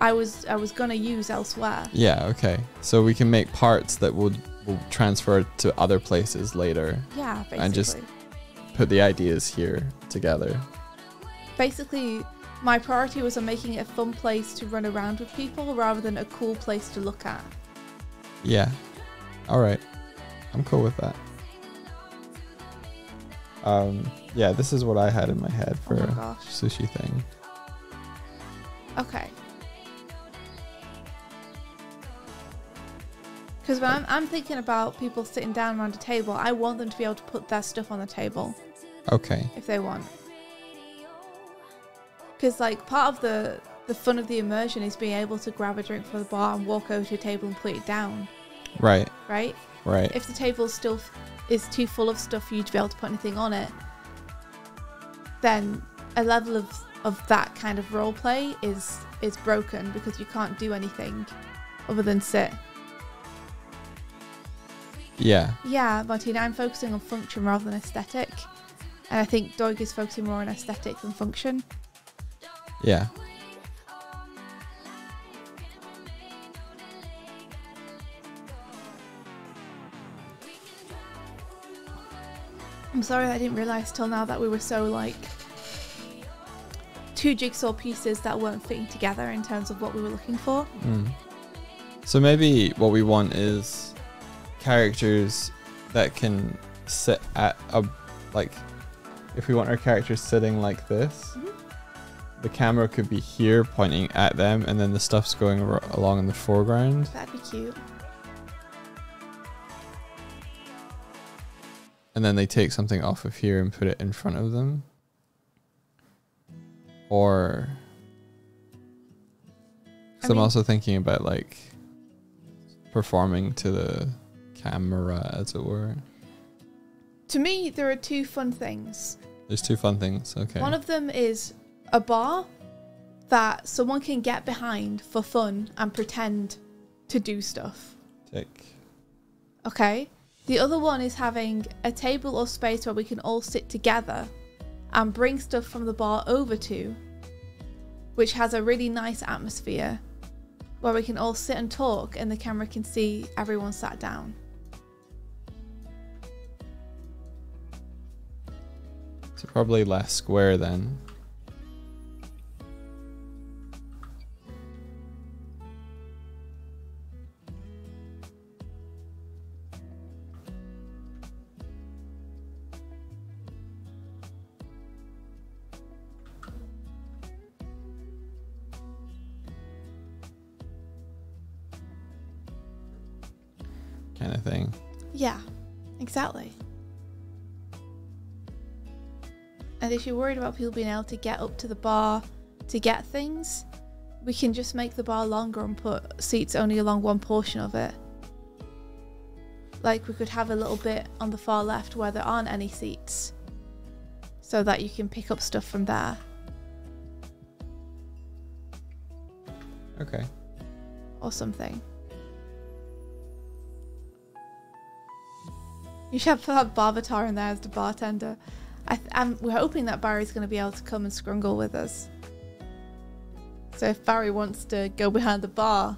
I was I was gonna use elsewhere. yeah, okay. So we can make parts that will will transfer to other places later. Yeah, basically. And just- Put the ideas here together. basically my priority was on making it a fun place to run around with people rather than a cool place to look at. Yeah. All right. I'm cool with that. Um yeah, this is what I had in my head Oh for my a sushi thing. Okay. Because when I'm, I'm thinking about people sitting down around a table, I want them to be able to put their stuff on the table Okay. if they want. Because like part of the the fun of the immersion is being able to grab a drink from the bar and walk over to a table and put it down, Right. right? Right. If the table still is too full of stuff for you to be able to put anything on it, then a level of of that kind of role play is is broken because you can't do anything other than sit. yeah. Yeah, Martina, I'm focusing on function rather than aesthetic. And I think Doig is focusing more on aesthetic than function. Yeah. I'm sorry I didn't realise till now that we were so like two jigsaw pieces that weren't fitting together in terms of what we were looking for. Mm. So maybe what we want is characters that can sit at a like if we want our characters sitting like this, Mhm. the camera could be here pointing at them and then the stuff's going ro- along in the foreground. That'd be cute. And then they take something off of here and put it in front of them. Or I so I'm also thinking about like performing to the camera as it were. To me, there are two fun things. There's two fun things. Okay. One of them is a bar that someone can get behind for fun and pretend to do stuff. Tick. Okay. The other one is having a table or space where we can all sit together and bring stuff from the bar over to, which has a really nice atmosphere where we can all sit and talk and the camera can see everyone sat down. So probably less square then. Kind of thing. Yeah, exactly. And if you're worried about people being able to get up to the bar to get things, we can just make the bar longer and put seats only along one portion of it. Like we could have a little bit on the far left where there aren't any seats so that you can pick up stuff from there. Okay. or something. You should have Barbatar in there as the bartender. I th- I'm, we're hoping that Barry's going to be able to come and scrungle with us. So if Barry wants to go behind the bar,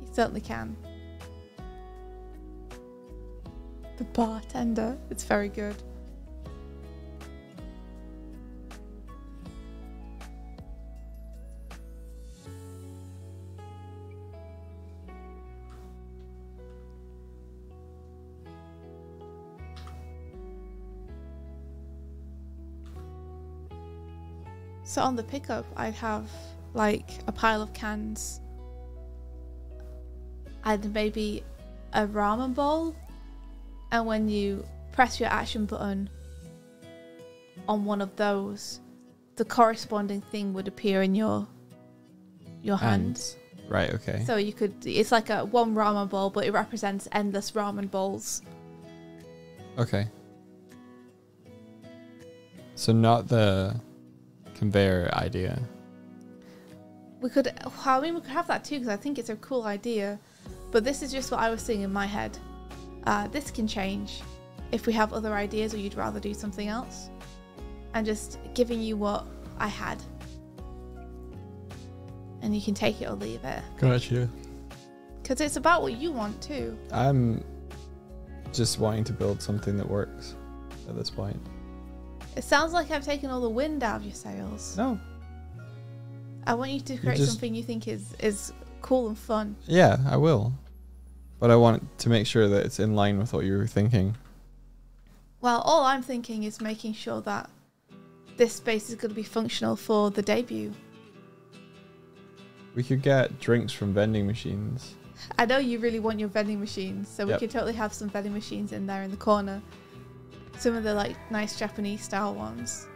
he certainly can. The bartender. It's very good. So on the pickup, I'd have like a pile of cans and maybe a ramen bowl. And when you press your action button on one of those, the corresponding thing would appear in your your hand. And, right, okay. So you could it's like a one ramen bowl, but it represents endless ramen bowls. Okay. So not the conveyor idea. We could, I mean, we could have that too because I think it's a cool idea. But this is just what I was seeing in my head. Uh, this can change if we have other ideas or you'd rather do something else. And just giving you what I had. And you can take it or leave it. Gotcha. Because it's about what you want too. I'm just wanting to build something that works at this point. It sounds like I've taken all the wind out of your sails. No. I want you to create just- something you think is, is cool and fun. Yeah, I will. But I want to make sure that it's in line with what you were thinking. Well, all I'm thinking is making sure that this space is going to be functional for the debut. We could get drinks from vending machines. I know you really want your vending machines, so we could totally have some vending machines in there in the corner. Some of the like nice Japanese style ones.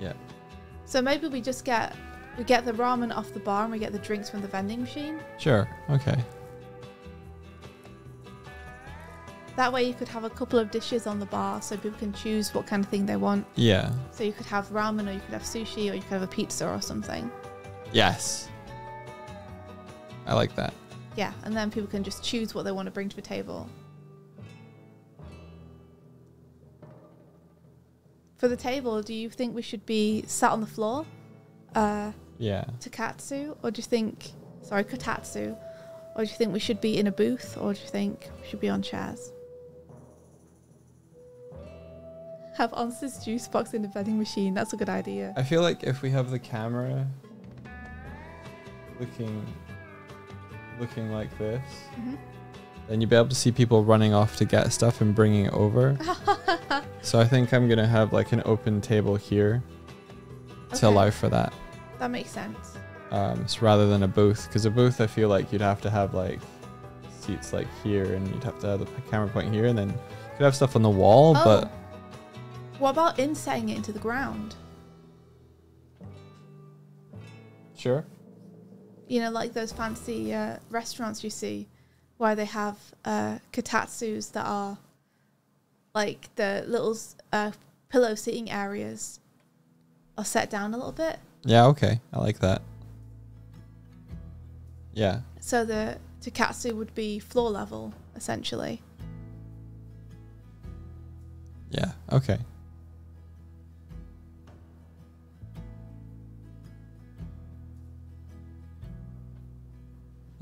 Yeah. So maybe we just get we get the ramen off the bar and we get the drinks from the vending machine. Sure. Okay. That way you could have a couple of dishes on the bar so people can choose what kind of thing they want. Yeah. So you could have ramen or you could have sushi or you could have a pizza or something. Yes. I like that. Yeah, and then people can just choose what they want to bring to the table. For the table, do you think we should be sat on the floor, uh, Yeah. Takatsu, or do you think, sorry, Kotatsu, or do you think we should be in a booth, or do you think we should be on chairs? Have Ons's juice box in the vending machine. That's a good idea. I feel like if we have the camera looking looking like this, Mhm. Then you'll be able to see people running off to get stuff and bringing it over. [laughs] so I think I'm gonna have like an open table here to allow for that, That makes sense. um, so rather than a booth. Because a booth, I feel like you'd have to have like seats like here, and you'd have to have the camera point here, and then you could have stuff on the wall. But what about insetting it into the ground? sure, you know, like those fancy uh, restaurants you see where they have uh, kotatsus that are like the little uh, pillow sitting areas are set down a little bit. Yeah, okay. I like that. Yeah. So the Kotatsu would be floor level, essentially. Yeah, okay.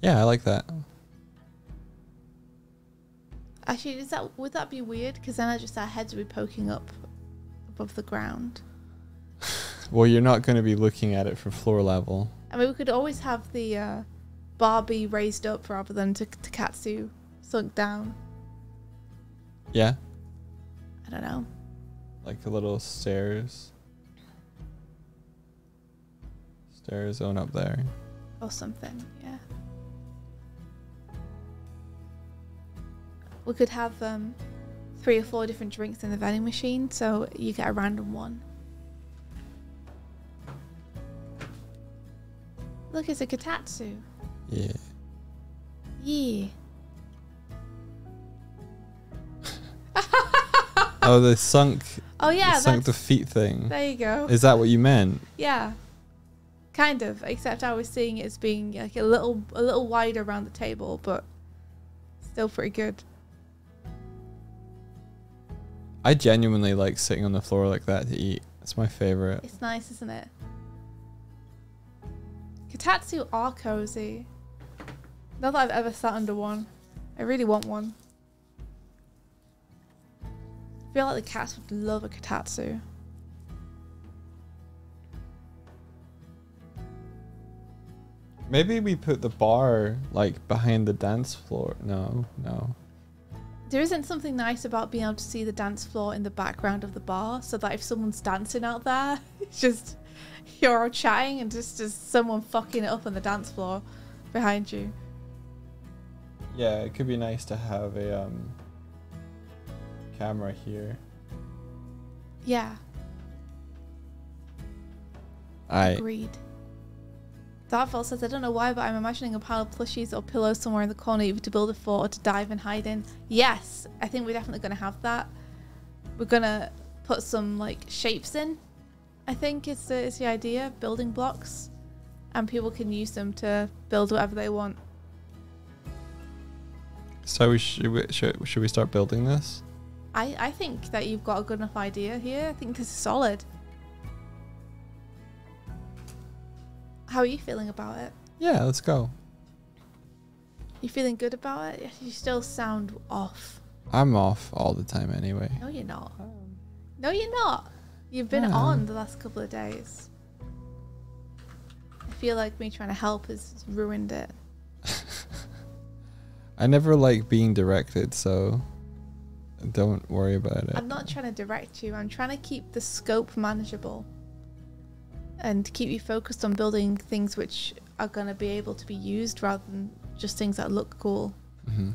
Yeah, I like that. Actually, is that would that be weird? Because then I just our heads would be poking up above the ground. [sighs] Well, you're not going to be looking at it from floor level. I mean, we could always have the uh, Barbie raised up rather than to Kotatsu sunk down. Yeah, I don't know. like a little stairs. Stairs zone up there. or something. Yeah. We could have um, three or four different drinks in the vending machine, so you get a random one. Look, it's a Kotatsu. Yeah. Yeah. [laughs] Oh, the sunk, Oh yeah, sunk the feet thing. there you go. Is that what you meant? Yeah. Kind of, except I was seeing it as being like a little a little wider around the table, but still pretty good. I genuinely like sitting on the floor like that to eat. It's my favorite. It's nice, isn't it? Kotatsu are cozy. Not that I've ever sat under one. I really want one. I feel like the cats would love a Kotatsu. Maybe we put the bar like behind the dance floor. No, no. There isn't something nice about being able to see the dance floor in the background of the bar, so that if someone's dancing out there, [laughs] it's just you're all chatting and just just someone fucking it up on the dance floor behind you. Yeah, it could be nice to have a um camera here. Yeah, I agreed. Dartfall says, I don't know why, but I'm imagining a pile of plushies or pillows somewhere in the corner, either to build a fort or to dive and hide in. Yes, I think we're definitely going to have that. We're going to put some like shapes in. I think is the, is the idea, building blocks, and people can use them to build whatever they want. so we should we, should should we start building this? I, I think that you've got a good enough idea here. I think this is solid. How are you feeling about it? Yeah, let's go. You feeling good about it? You still sound off. I'm off all the time anyway. No, you're not. No, you're not. You've been Yeah. on um, the last couple of days. I feel like me trying to help has ruined it. [laughs] I never like being directed, so don't worry about it. I'm not trying to direct you. I'm trying to keep the scope manageable and keep you focused on building things which are going to be able to be used rather than just things that look cool. hmm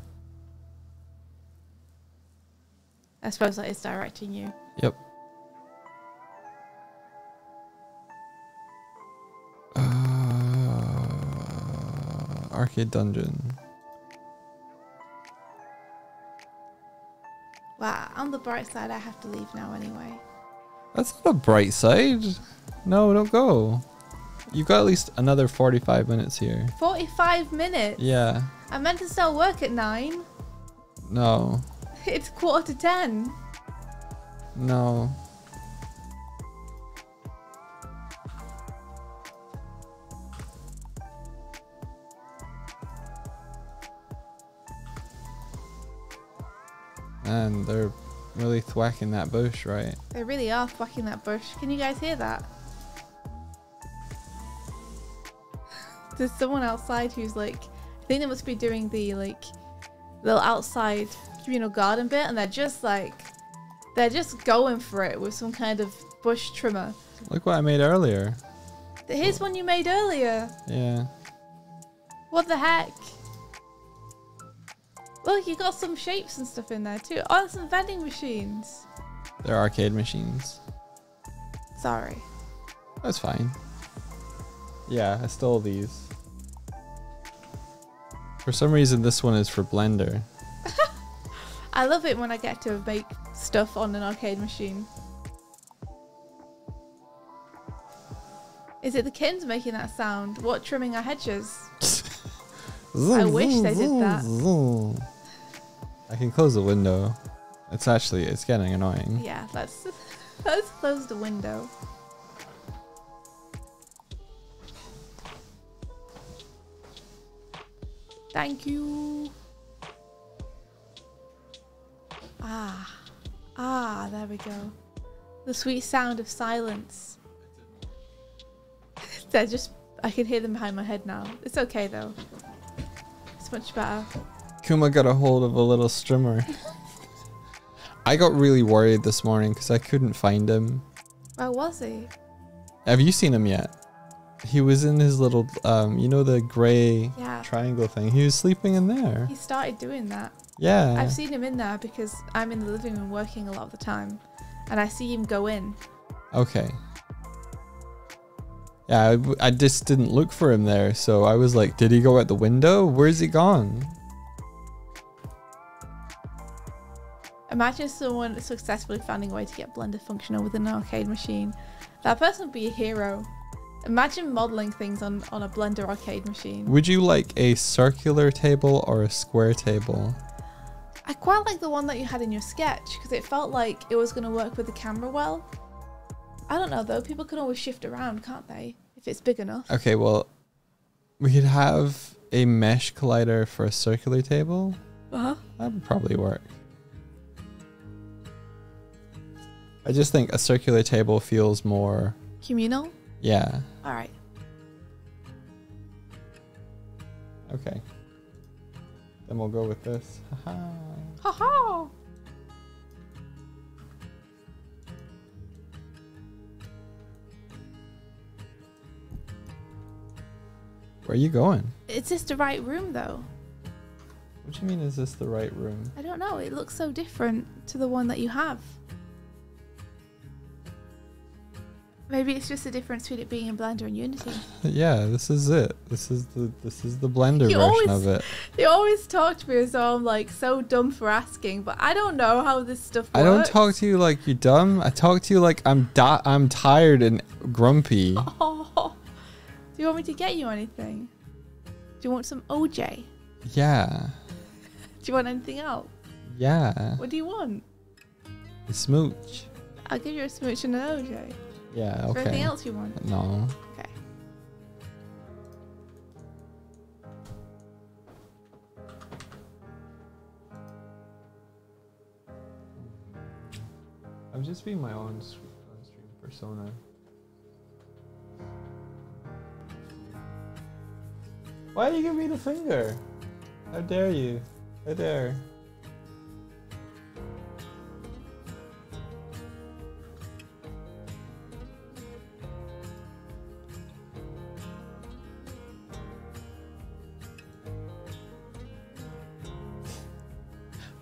I suppose that is directing you. Yep. Uh, arcade dungeon. Wow, on the bright side, I have to leave now anyway. That's not a bright side. No, don't go. You've got at least another 45 minutes here. 45 minutes? Yeah. I meant to start work at 9. No. [laughs] It's quarter to 10. No. Man, they're really thwacking that bush, right? They really are thwacking that bush. Can you guys hear that? [sighs] There's someone outside who's like, I think they must be doing the like little outside communal garden bit, and they're just like, they're just going for it with some kind of bush trimmer. Look what I made earlier. Here's one you made earlier. Yeah. What the heck? Look, you got some shapes and stuff in there too. Oh, some vending machines. They're arcade machines. Sorry. That's fine. Yeah, I stole these. For some reason, this one is for Blender. [laughs] I love it when I get to make stuff on an arcade machine. Is it the kittens making that sound? What trimming our hedges? [laughs] I wish they did that. I can close the window. It's actually it's getting annoying. Yeah, let's let's close the window. Thank you. Ah, ah, there we go. The sweet sound of silence. [laughs] They're just, I can hear them behind my head now. It's okay though. It's much better. Kuma got a hold of a little strimmer. I got really worried this morning because I couldn't find him. Where was he? Have you seen him yet? He was in his little, um, you know, the gray Yeah. triangle thing. He was sleeping in there. He started doing that. Yeah. I've seen him in there because I'm in the living room working a lot of the time. And I see him go in. Okay. Yeah, I just didn't look for him there, so I was like, did he go out the window? Where's he gone? Imagine someone successfully finding a way to get Blender functional with an arcade machine. That person would be a hero. Imagine modeling things on, on a Blender arcade machine. Would you like a circular table or a square table? I quite like the one that you had in your sketch because it felt like it was going to work with the camera well. I don't know though, people can always shift around, can't they? If it's big enough. Okay, well, we could have a mesh collider for a circular table. Uh huh. That would probably work. I just think a circular table feels more, Communal? yeah. Alright. Okay. Then we'll go with this. Haha. Ha ha! Where are you going? Is this the right room though? What do you mean, is this the right room? I don't know. It looks so different to the one that you have. Maybe it's just the difference between it being in Blender and Unity. [laughs] Yeah, this is it. This is the this is the Blender You version always- of it. You always talk to me as though I'm like so dumb for asking, but I don't know how this stuff works. I don't talk to you like you're dumb. I talk to you like I'm di- I'm tired and grumpy. Oh, [laughs] do you want me to get you anything? Do you want some OJ? Yeah, [laughs] Do you want anything else? yeah. What do you want? A smooch. I'll give you a smooch and an OJ. Yeah. Is there anything Okay. else you want? No. Okay. I'm just being my own on-stream persona. Why are you giving me the finger? How dare you? How dare?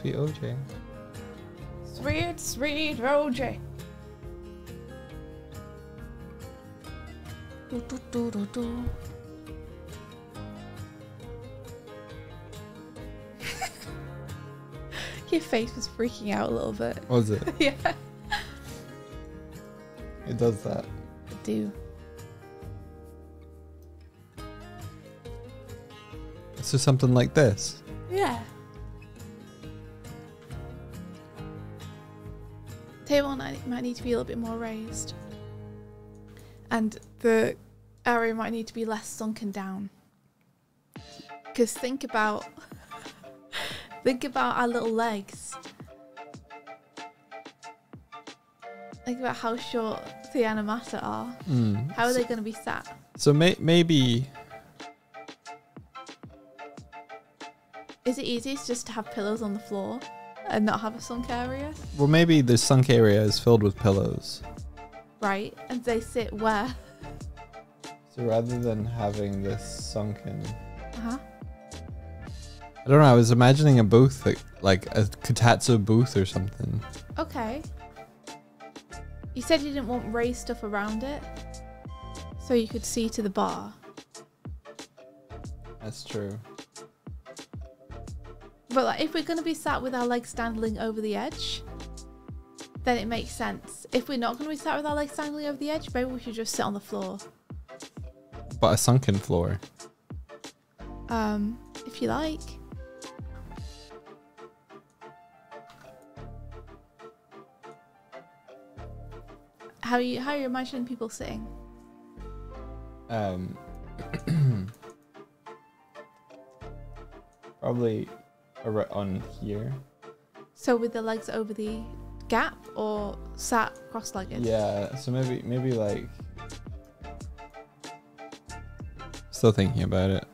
Sweet, sweet OJ. Sweet, sweet OJ. Do, do, do, do, do. [laughs] Your face was freaking out a little bit. Oh, was it? [laughs] yeah. It does that. I do. So something like this. Yeah. Table might might need to be a little bit more raised. And the area might need to be less sunken down. Because think about [laughs] think about our little legs. Think about how short the animata are. Mm. How are they going to be sat? So may- maybe Is it easiest just to have pillows on the floor and not have a sunk area? Well, maybe the sunk area is filled with pillows. Right. And they sit where? So rather than having this sunken, Uh huh. I don't know. I was imagining a booth like, like a Kotatsu booth or something. Okay. You said you didn't want raised stuff around it, so you could see to the bar. That's true. But like, if we're going to be sat with our legs dangling over the edge, then it makes sense. If we're not going to be sat with our legs dangling over the edge, maybe we should just sit on the floor. But a sunken floor. Um, if you like. How are you how are you imagining people sitting? Um, [clears throat] probably on here. So with the legs over the gap or sat cross-legged? Yeah. So maybe maybe like. Still thinking about it.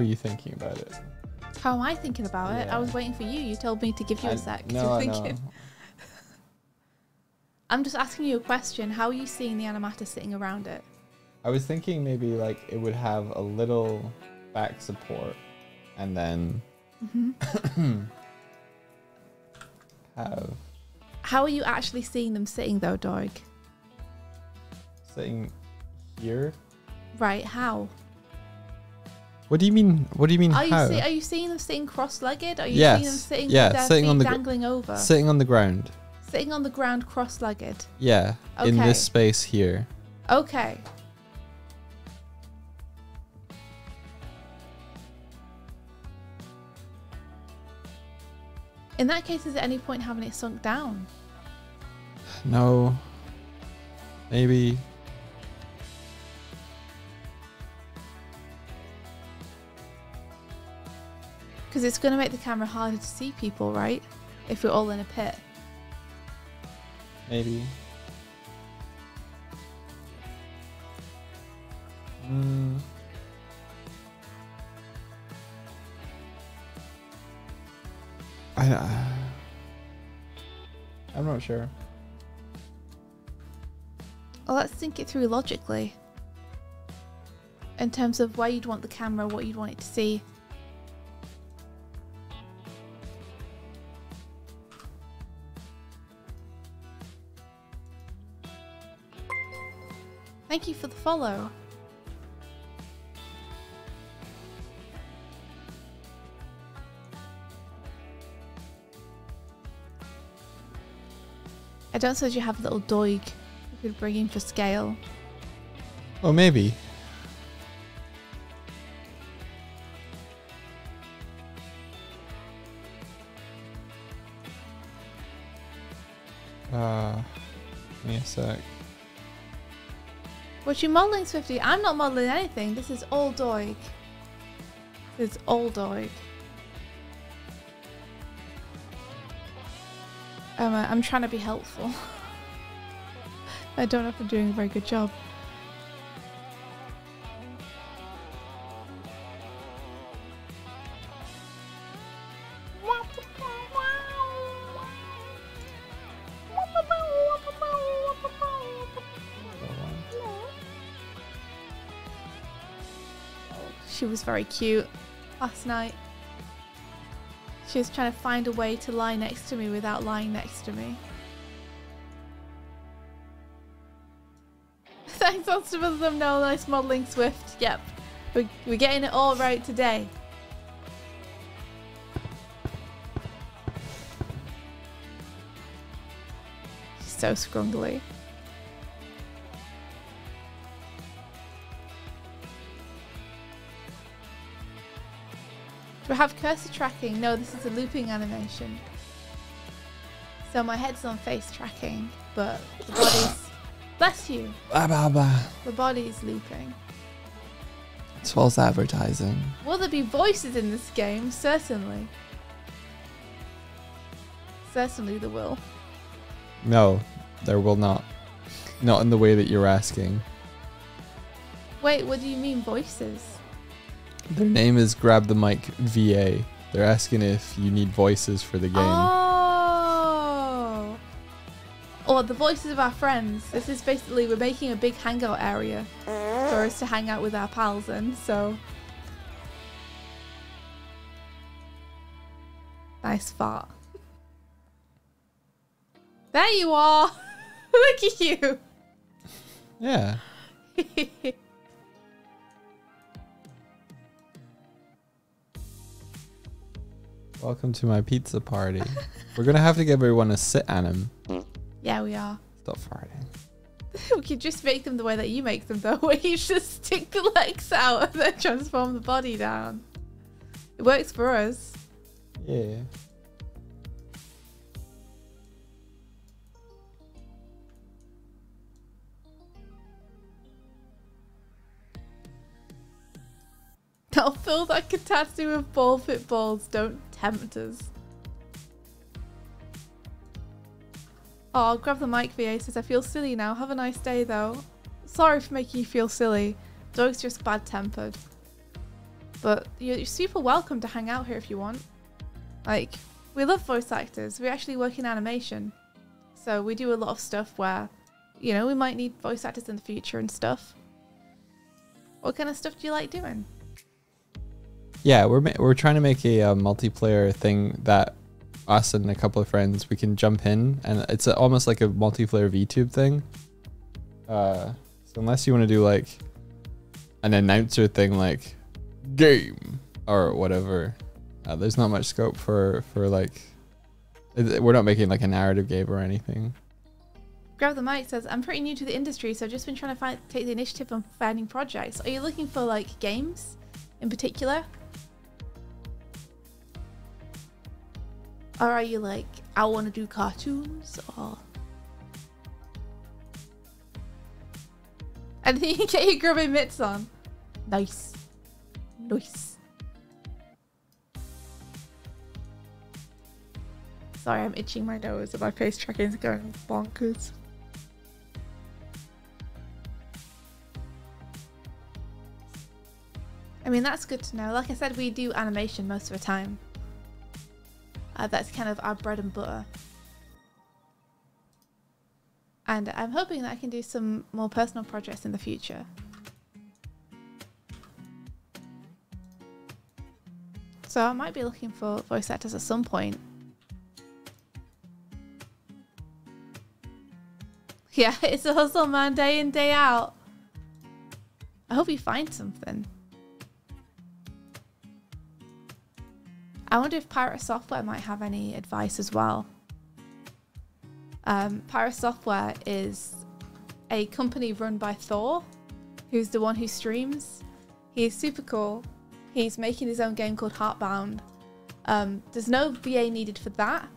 How are you thinking about it? How am I thinking about it? I was waiting for you. You told me to give you a I- sec. 'cause No, you're know. [laughs] I'm just asking you a question. How are you seeing the animata sitting around it? I was thinking maybe like it would have a little back support, and then Mm-hmm. [coughs] have How are you actually seeing them sitting though, Doig? sitting here. Right? How? What do you mean? What do you mean? Are you see, are you seeing them sitting cross-legged? Are you Yes, seeing them sitting yeah, with their sitting feet on the dangling over? Sitting on the ground. sitting on the ground cross-legged. Yeah, okay. in this space here. Okay. In that case, is there any point having it sunk down? No. Maybe. Because it's going to make the camera harder to see people, right? If we're all in a pit. Maybe. Mm. I, uh, I'm not sure. Well, let's think it through logically. In terms of where you'd want the camera, what you'd want it to see. Thank you for the follow. I don't suppose you have a little doig you could bring in for scale. Oh, maybe. What you modeling, Swifty? I'm not modeling anything. This is all doig. Is all doig. Um, I'm trying to be helpful. [laughs] I don't know if I'm doing a very good job. Was very cute last night. She was trying to find a way to lie next to me without lying next to me. [laughs] Thanks, them. No, nice modelling Swift. Yep. We're, we're getting it all right today. She's so scrungly. Have cursor tracking? No, this is a looping animation. So my head's on face tracking, but the body's... [coughs] Bless you! Blah, blah, blah. The body's looping. It's false advertising. Will there be voices in this game? Certainly. Certainly there will. No, there will not. Not in the way that you're asking. Wait, what do you mean voices? Their name is Grab the Mic VA. They're asking if you need voices for the game. Oh! Or the voices of our friends. This is basically, we're making a big hangout area for us to hang out with our pals in, so. Nice fart. There you are! [laughs] Look at you! Yeah. [laughs] Welcome to my pizza party. We're gonna have to give everyone a sit anim. yeah, we are. Stop farting. [laughs] we could just make them the way that you make them, though, [laughs] where you just stick the legs out and then transform the body down. It works for us. Yeah. I'll fill that tattoo with ball fit balls. Don't tempt us. Oh, I'll grab the mic, VA says, I feel silly now. Have a nice day, though. Sorry for making you feel silly. Dog's just bad tempered. But you're super welcome to hang out here if you want. Like, we love voice actors. We actually work in animation. So we do a lot of stuff where, you know, we might need voice actors in the future and stuff. What kind of stuff do you like doing? Yeah, we're we're trying to make a, uh multiplayer thing that us and a couple of friends we can jump in, and it's a, almost like a multiplayer VTube thing. Uh, so unless you want to do like an announcer thing, like game or whatever, uh, there's not much scope for for like. We're not making like a narrative game or anything. Grab the mic says, I'm pretty new to the industry, so I've just been trying to find, take the initiative on finding projects. Are you looking for like games in particular? Or are you like, I want to do cartoons or. [laughs] And then you get your grubby mitts on. Nice. Nice. Sorry, I'm itching my nose and my face tracking is going bonkers. I mean, that's good to know. Like I said, we do animation most of the time. Uh, that's kind of our bread and butter. And I'm hoping that I can do some more personal projects in the future. So I might be looking for voice actors at some point. [laughs] Yeah, it's a hustle, man, day in, day out. I hope you find something. I wonder if Pirate Software might have any advice as well. Um, Pirate Software is a company run by Thor, who's the one who streams. He's super cool. He's making his own game called Heartbound. Um, there's no VA needed for that,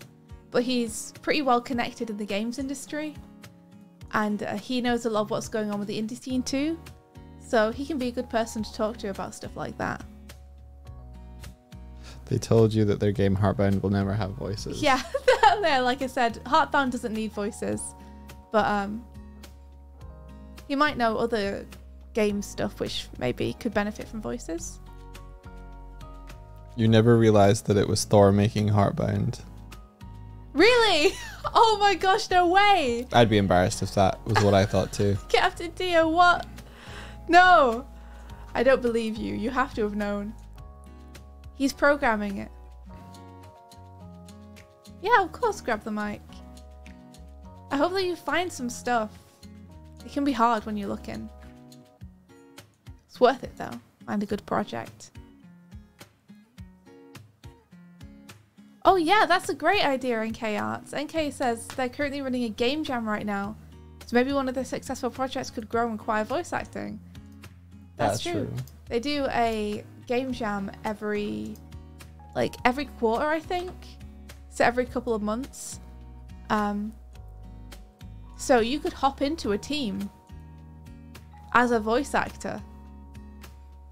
but he's pretty well connected in the games industry, and uh, he knows a lot of what's going on with the indie scene too. So he can be a good person to talk to about stuff like that. They told you that their game Heartbound will never have voices. Yeah, [laughs] like I said, Heartbound doesn't need voices, but um, you might know other game stuff which maybe could benefit from voices. You never realized that it was Thor making Heartbound. Really? [laughs] Oh my gosh, no way! I'd be embarrassed if that was what I thought too. [laughs] Captain Dio, what? No! I don't believe you. You have to have known. He's programming it. Yeah, of course, grab the mic. I hope that you find some stuff. It can be hard when you're looking. It's worth it though. Find a good project. Oh yeah, that's a great idea, NK Arts. NK says they're currently running a game jam right now. So maybe one of their successful projects could grow and require voice acting. That's, true. They do a game jam every like every quarter, I think. So every couple of months. Um, so you could hop into a team as a voice actor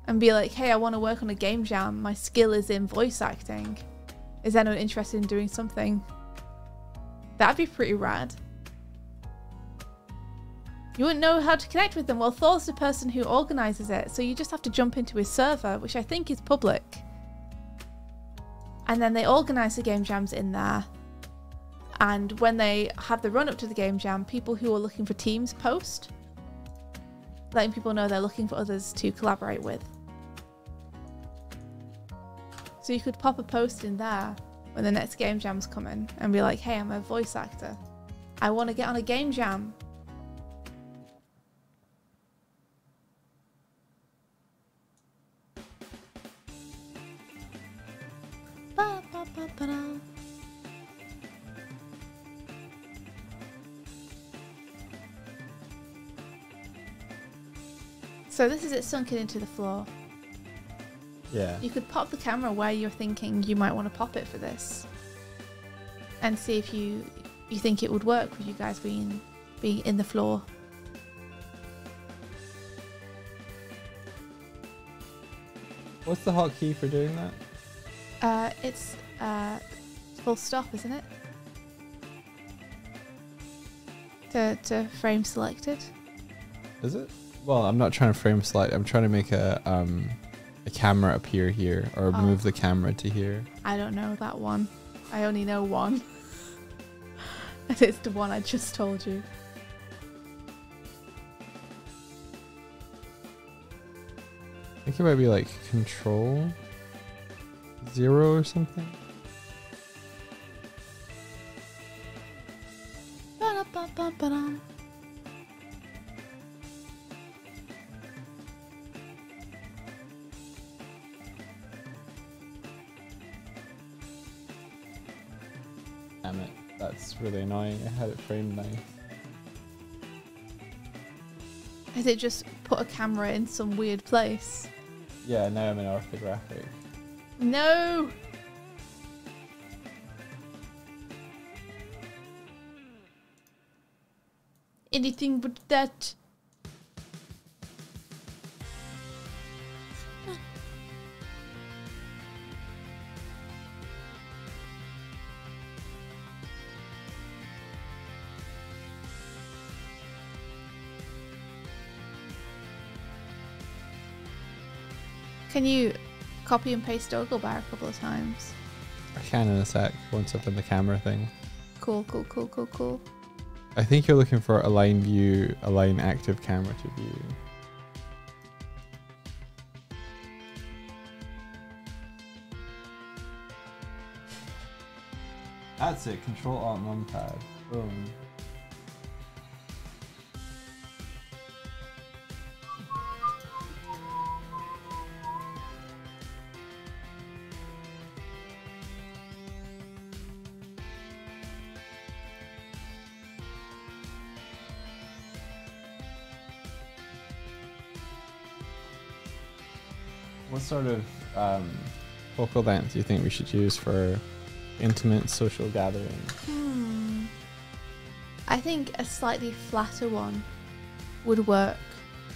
and be like, hey, I want to work on a game jam. My skill is in voice acting. Is anyone interested in doing something? That'd be pretty rad. You wouldn't know how to connect with them. Well, Thor's the person who organizes it, so you just have to jump into his server, which I think is public. And then they organize the game jams in there. And when they have the run up to the game jam, people who are looking for teams post, letting people know they're looking for others to collaborate with. So you could pop a post in there when the next game jam's coming and be like, hey, I'm a voice actor. I want to get on a game jam. So this is it sunken into the floor. Yeah. You could pop the camera where you're thinking you might want to pop it for this, and see if you you think it would work with you guys being being in the floor. What's the hotkey for doing that? Uh, it's uh, full stop, isn't it? To to frame selected. Is it? Well, I'm not trying to frame slide. I'm trying to make a um a camera appear here or Oh. move the camera to here. I don't know that one. I only know one. [laughs] and it's the one I just told you. I think it might be like control zero or something. Really annoying. I had it framed nice. Has it just put a camera in some weird place? Yeah, now I'm in orthographic. No! Anything but that. Can you copy and paste Ogle-Bar a couple of times? I can in a sec once I've done the camera thing. Cool, cool, cool, cool, cool. I think you're looking for align view, align active camera to view. That's it. Control Alt Numpad. Boom. Focal length do you think we should use for intimate social gathering? Hmm. I think a slightly flatter one would work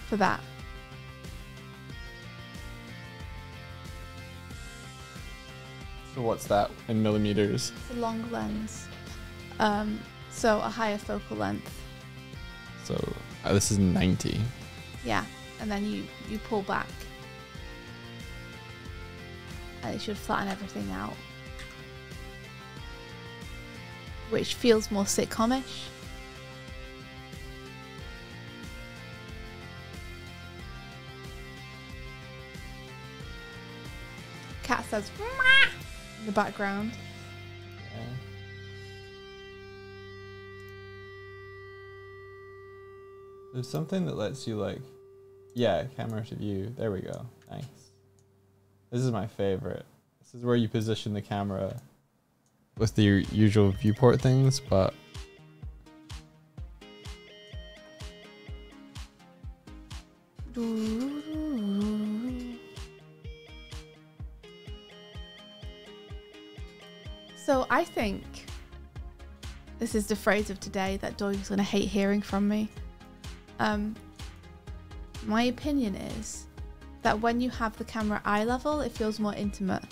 for that. So what's that in millimeters? It's a long lens. Um, so a higher focal length. So uh, this is 90. Yeah. And then you, you pull back. It should flatten everything out. Which feels more sitcomish. Cat says "Meow" in the background. There's something that lets you like, yeah, camera to view. There we go. Thanks. This is my favorite. This is where you position the camera with the usual viewport things, but So I think this is the phrase of today that Doig's gonna hate hearing from me. Um, my opinion is that when you have the camera eye level, it feels more intimate.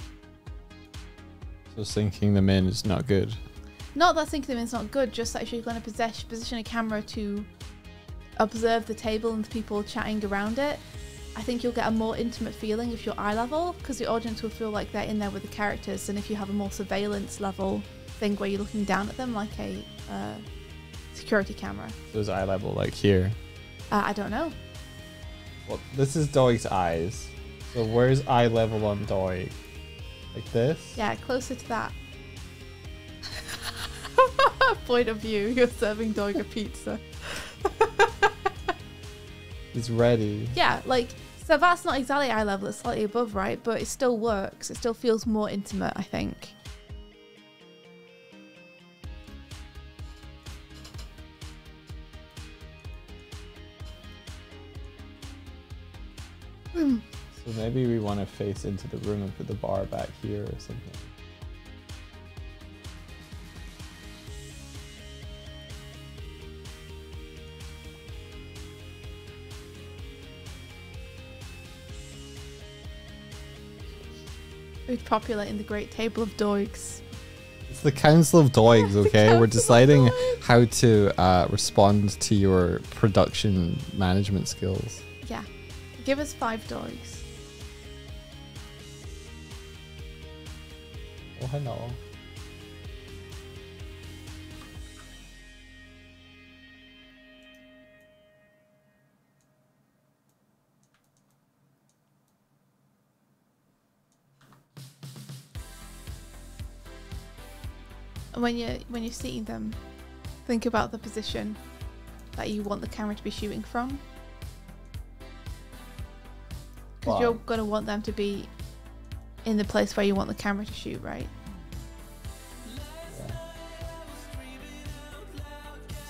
So sinking them in is not good. Not that sinking them in is not good, just that if you're going to possess, position a camera to observe the table and the people chatting around it, I think you'll get a more intimate feeling if you're eye level because the audience will feel like they're in there with the characters. And if you have a more surveillance level thing where you're looking down at them like a uh, security camera, So is eye level like here? uh, I don't know. Well, this is Doig's eyes. So where's eye level on Doig? Like this? Yeah, closer to that. [laughs] Point of view, you're serving Doig a pizza. [laughs] He's ready. Yeah, like so that's not exactly eye level, it's slightly above, right? But it still works. It still feels more intimate, I think. Hmm. So maybe we want to face into the room and put the bar back here or something. We're populating the great table of doigs. It's the Council of Doigs, [laughs] okay? We're deciding how to uh, respond to your production management skills. Give us five doigs. Oh, hello. When you're when you're seeing them, think about the position that you want the camera to be shooting from. Because you're gonna want them to be in the place where you want the camera to shoot, right? Yeah.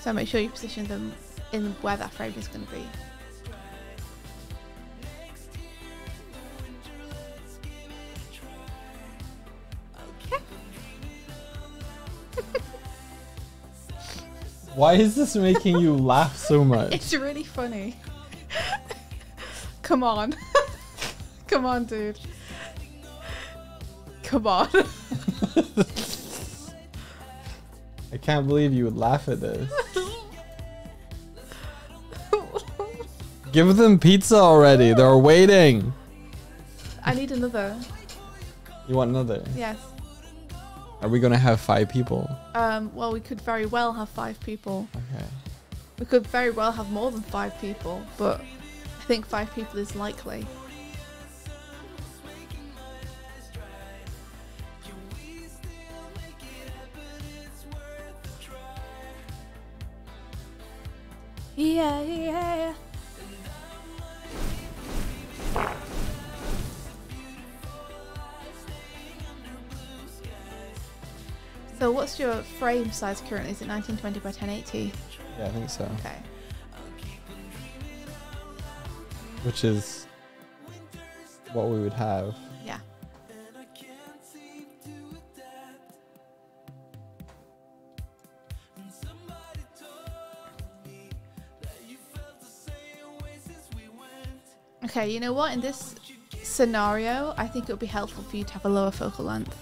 So make sure you position them in where that frame is going to be. [laughs] Why is this making you laugh so [laughs] much? It's really funny. [laughs] Come on. Come on, dude. Come on. [laughs] I can't believe you would laugh at this. Give them pizza already. They're waiting. I need another. You want another? Yes. Are we gonna have five people? Um, well, we could very well have five people. Okay. We could very well have more than five people, but I think five people is likely. Yeah, yeah. So what's your frame size currently? Is it 1920 by 1080? Yeah, I think so. Okay. Which is what we would have. Okay, you know what? In this scenario, I think it would be helpful for you to have a lower focal length.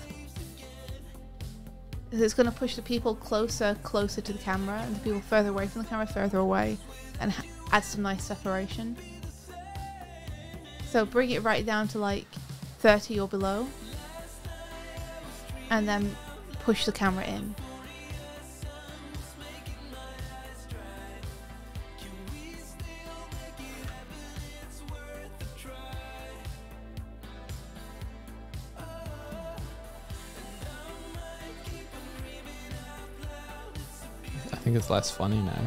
It's going to push the people closer, closer to the camera, and the people further away from the camera, further away, and add some nice separation. So bring it right down to like 30 or below, and then push the camera in. Think it's less funny now.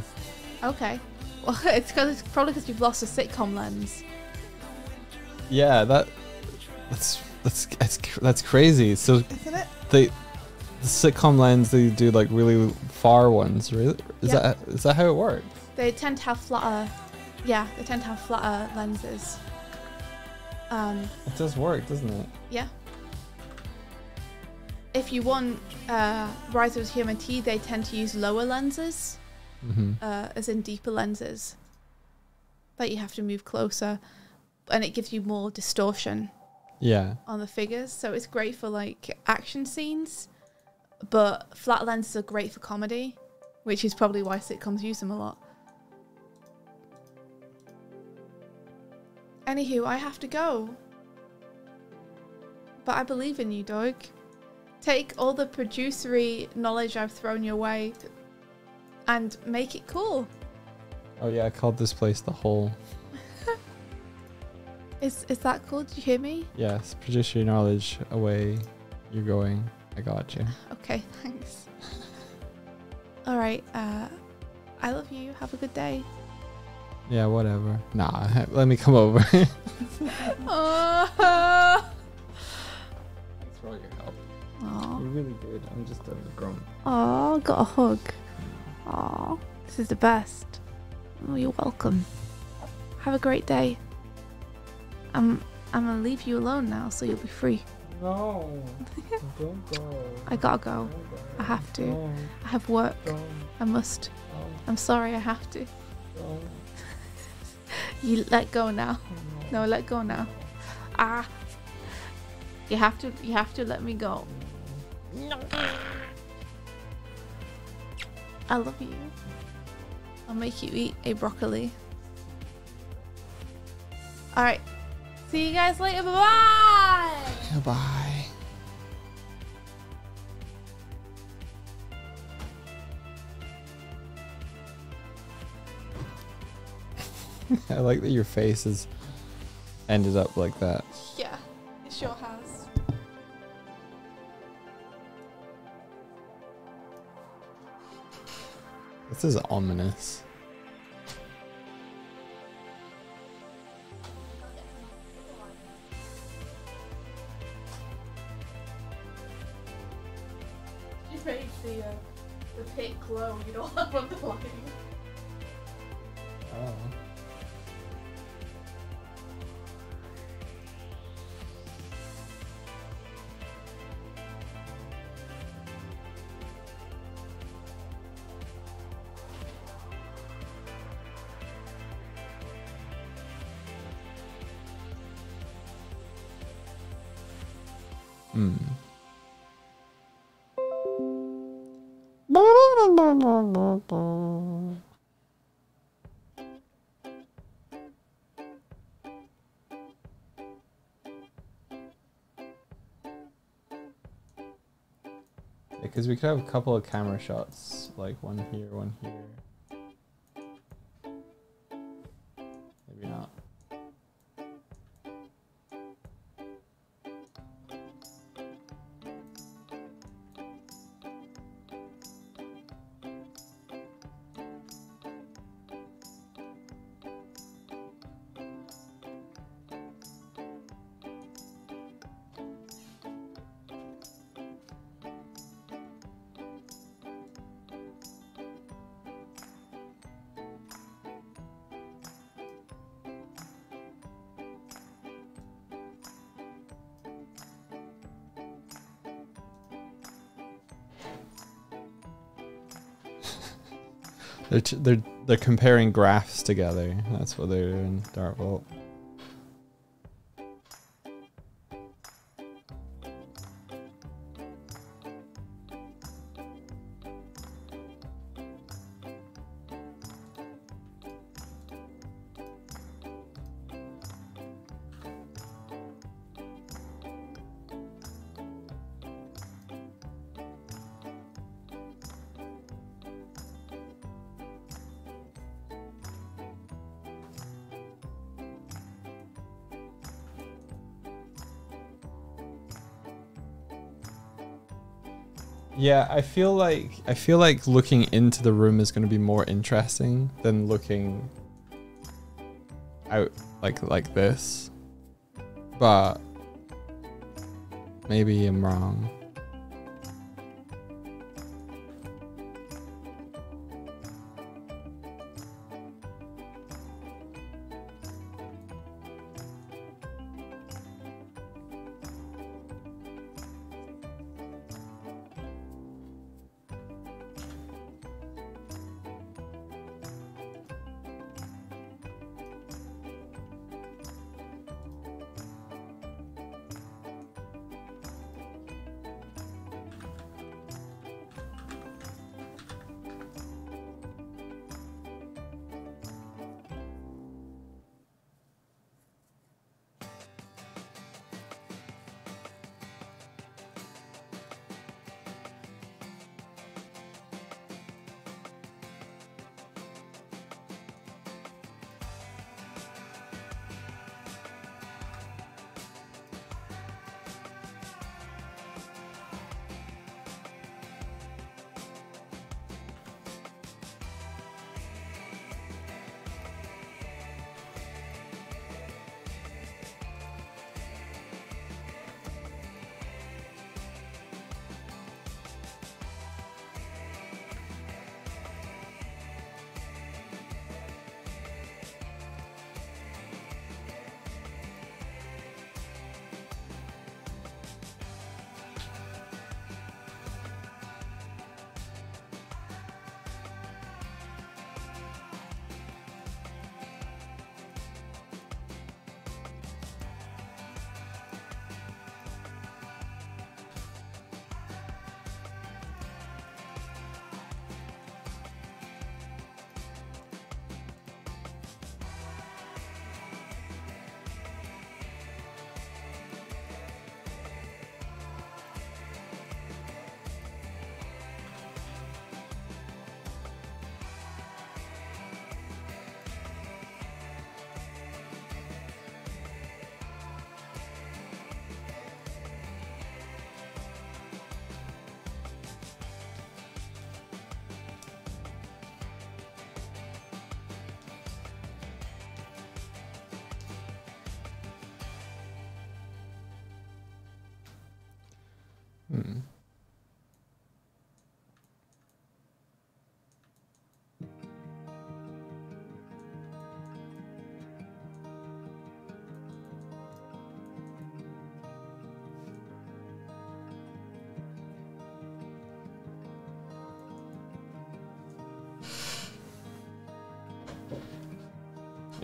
Okay. Well, [laughs] it's because it's probably because you've lost a sitcom lens. Yeah, that that's that's that's, that's crazy. So Isn't it? they the sitcom lens they do like really far ones. Really, is Yeah. that is that how it works? They tend to have flatter. Yeah, they tend to have flatter lenses. Um, It does work, doesn't it? yeah. If you want uh, Rise of Humanity, they tend to use lower lenses, hmm uh, as in deeper lenses. That you have to move closer, and it gives you more distortion Yeah. on the figures. So it's great for like action scenes, but flat lenses are great for comedy, which is probably why sitcoms use them a lot. Anywho, I have to go. But I believe in you, Doig. Take all the producery knowledge I've thrown your way and make it cool. Oh yeah, I called this place the hole. [laughs] Is is that cool? Did you hear me? Yes, produce your knowledge away. You're going. I got you. [sighs] Okay, thanks. [laughs] All right. Uh, I love you. Have a good day. Yeah, whatever. Nah, [laughs] let me come over. Oh. Thanks for all your help. Aw. You're really good. I'm just a grump. Aw, got a hug. Oh, this is the best. Oh, you're welcome. Have a great day. I'm I'm gonna leave you alone now, so you'll be free. No, [laughs] don't go. I gotta go. I have to. I have work. I must. I'm sorry. I have to. [laughs] You let go now. No, let go now. Ah. You have to. You have to let me go. I love you. I'll make you eat a broccoli. All right. See you guys later. Bye bye. Goodbye. [laughs] I like that your face has ended up like that. Yeah, it sure has. This is ominous. Because we could have a couple of camera shots, like one here, one here. They're they're comparing graphs together. That's what they're doing. Dart Vault. Yeah, I feel like I feel like looking into the room is going to be more interesting than looking out like like this. But maybe I'm wrong.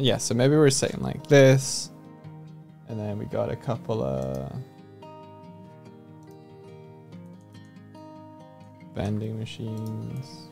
Yeah, so maybe we're saying like this, and then we got a couple of vending machines.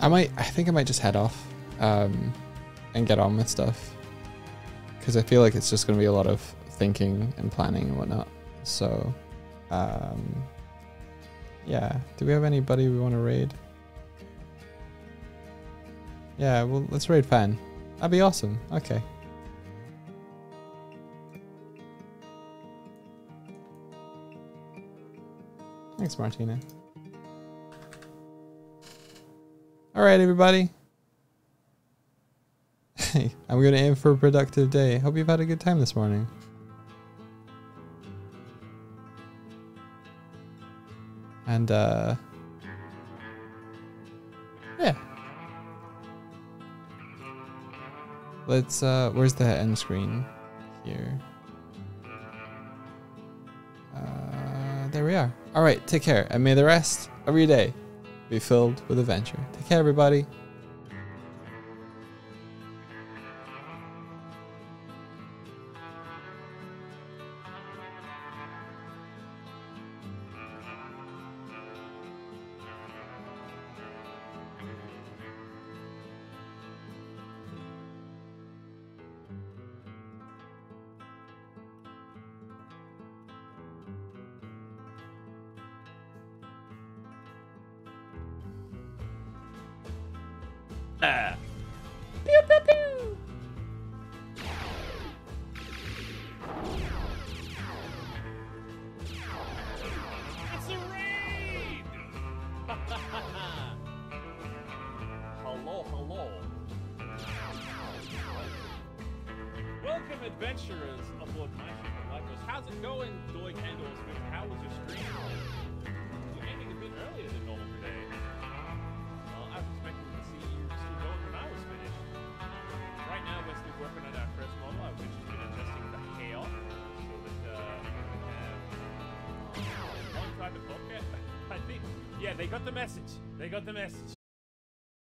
I might. I think I might just head off, um, and get on with stuff. Because I feel like it's just going to be a lot of thinking and planning and whatnot. So, um, yeah. Do we have anybody we want to raid? Yeah. Well, let's raid fan. That'd be awesome. Okay. Thanks, Martina. All right, everybody. I'm going to aim for a productive day. Hope you've had a good time this morning. And, uh, yeah. Let's, uh, where's the end screen? Here. Uh, there we are. All right, take care. And may the rest of your day be filled with adventure. Care, everybody.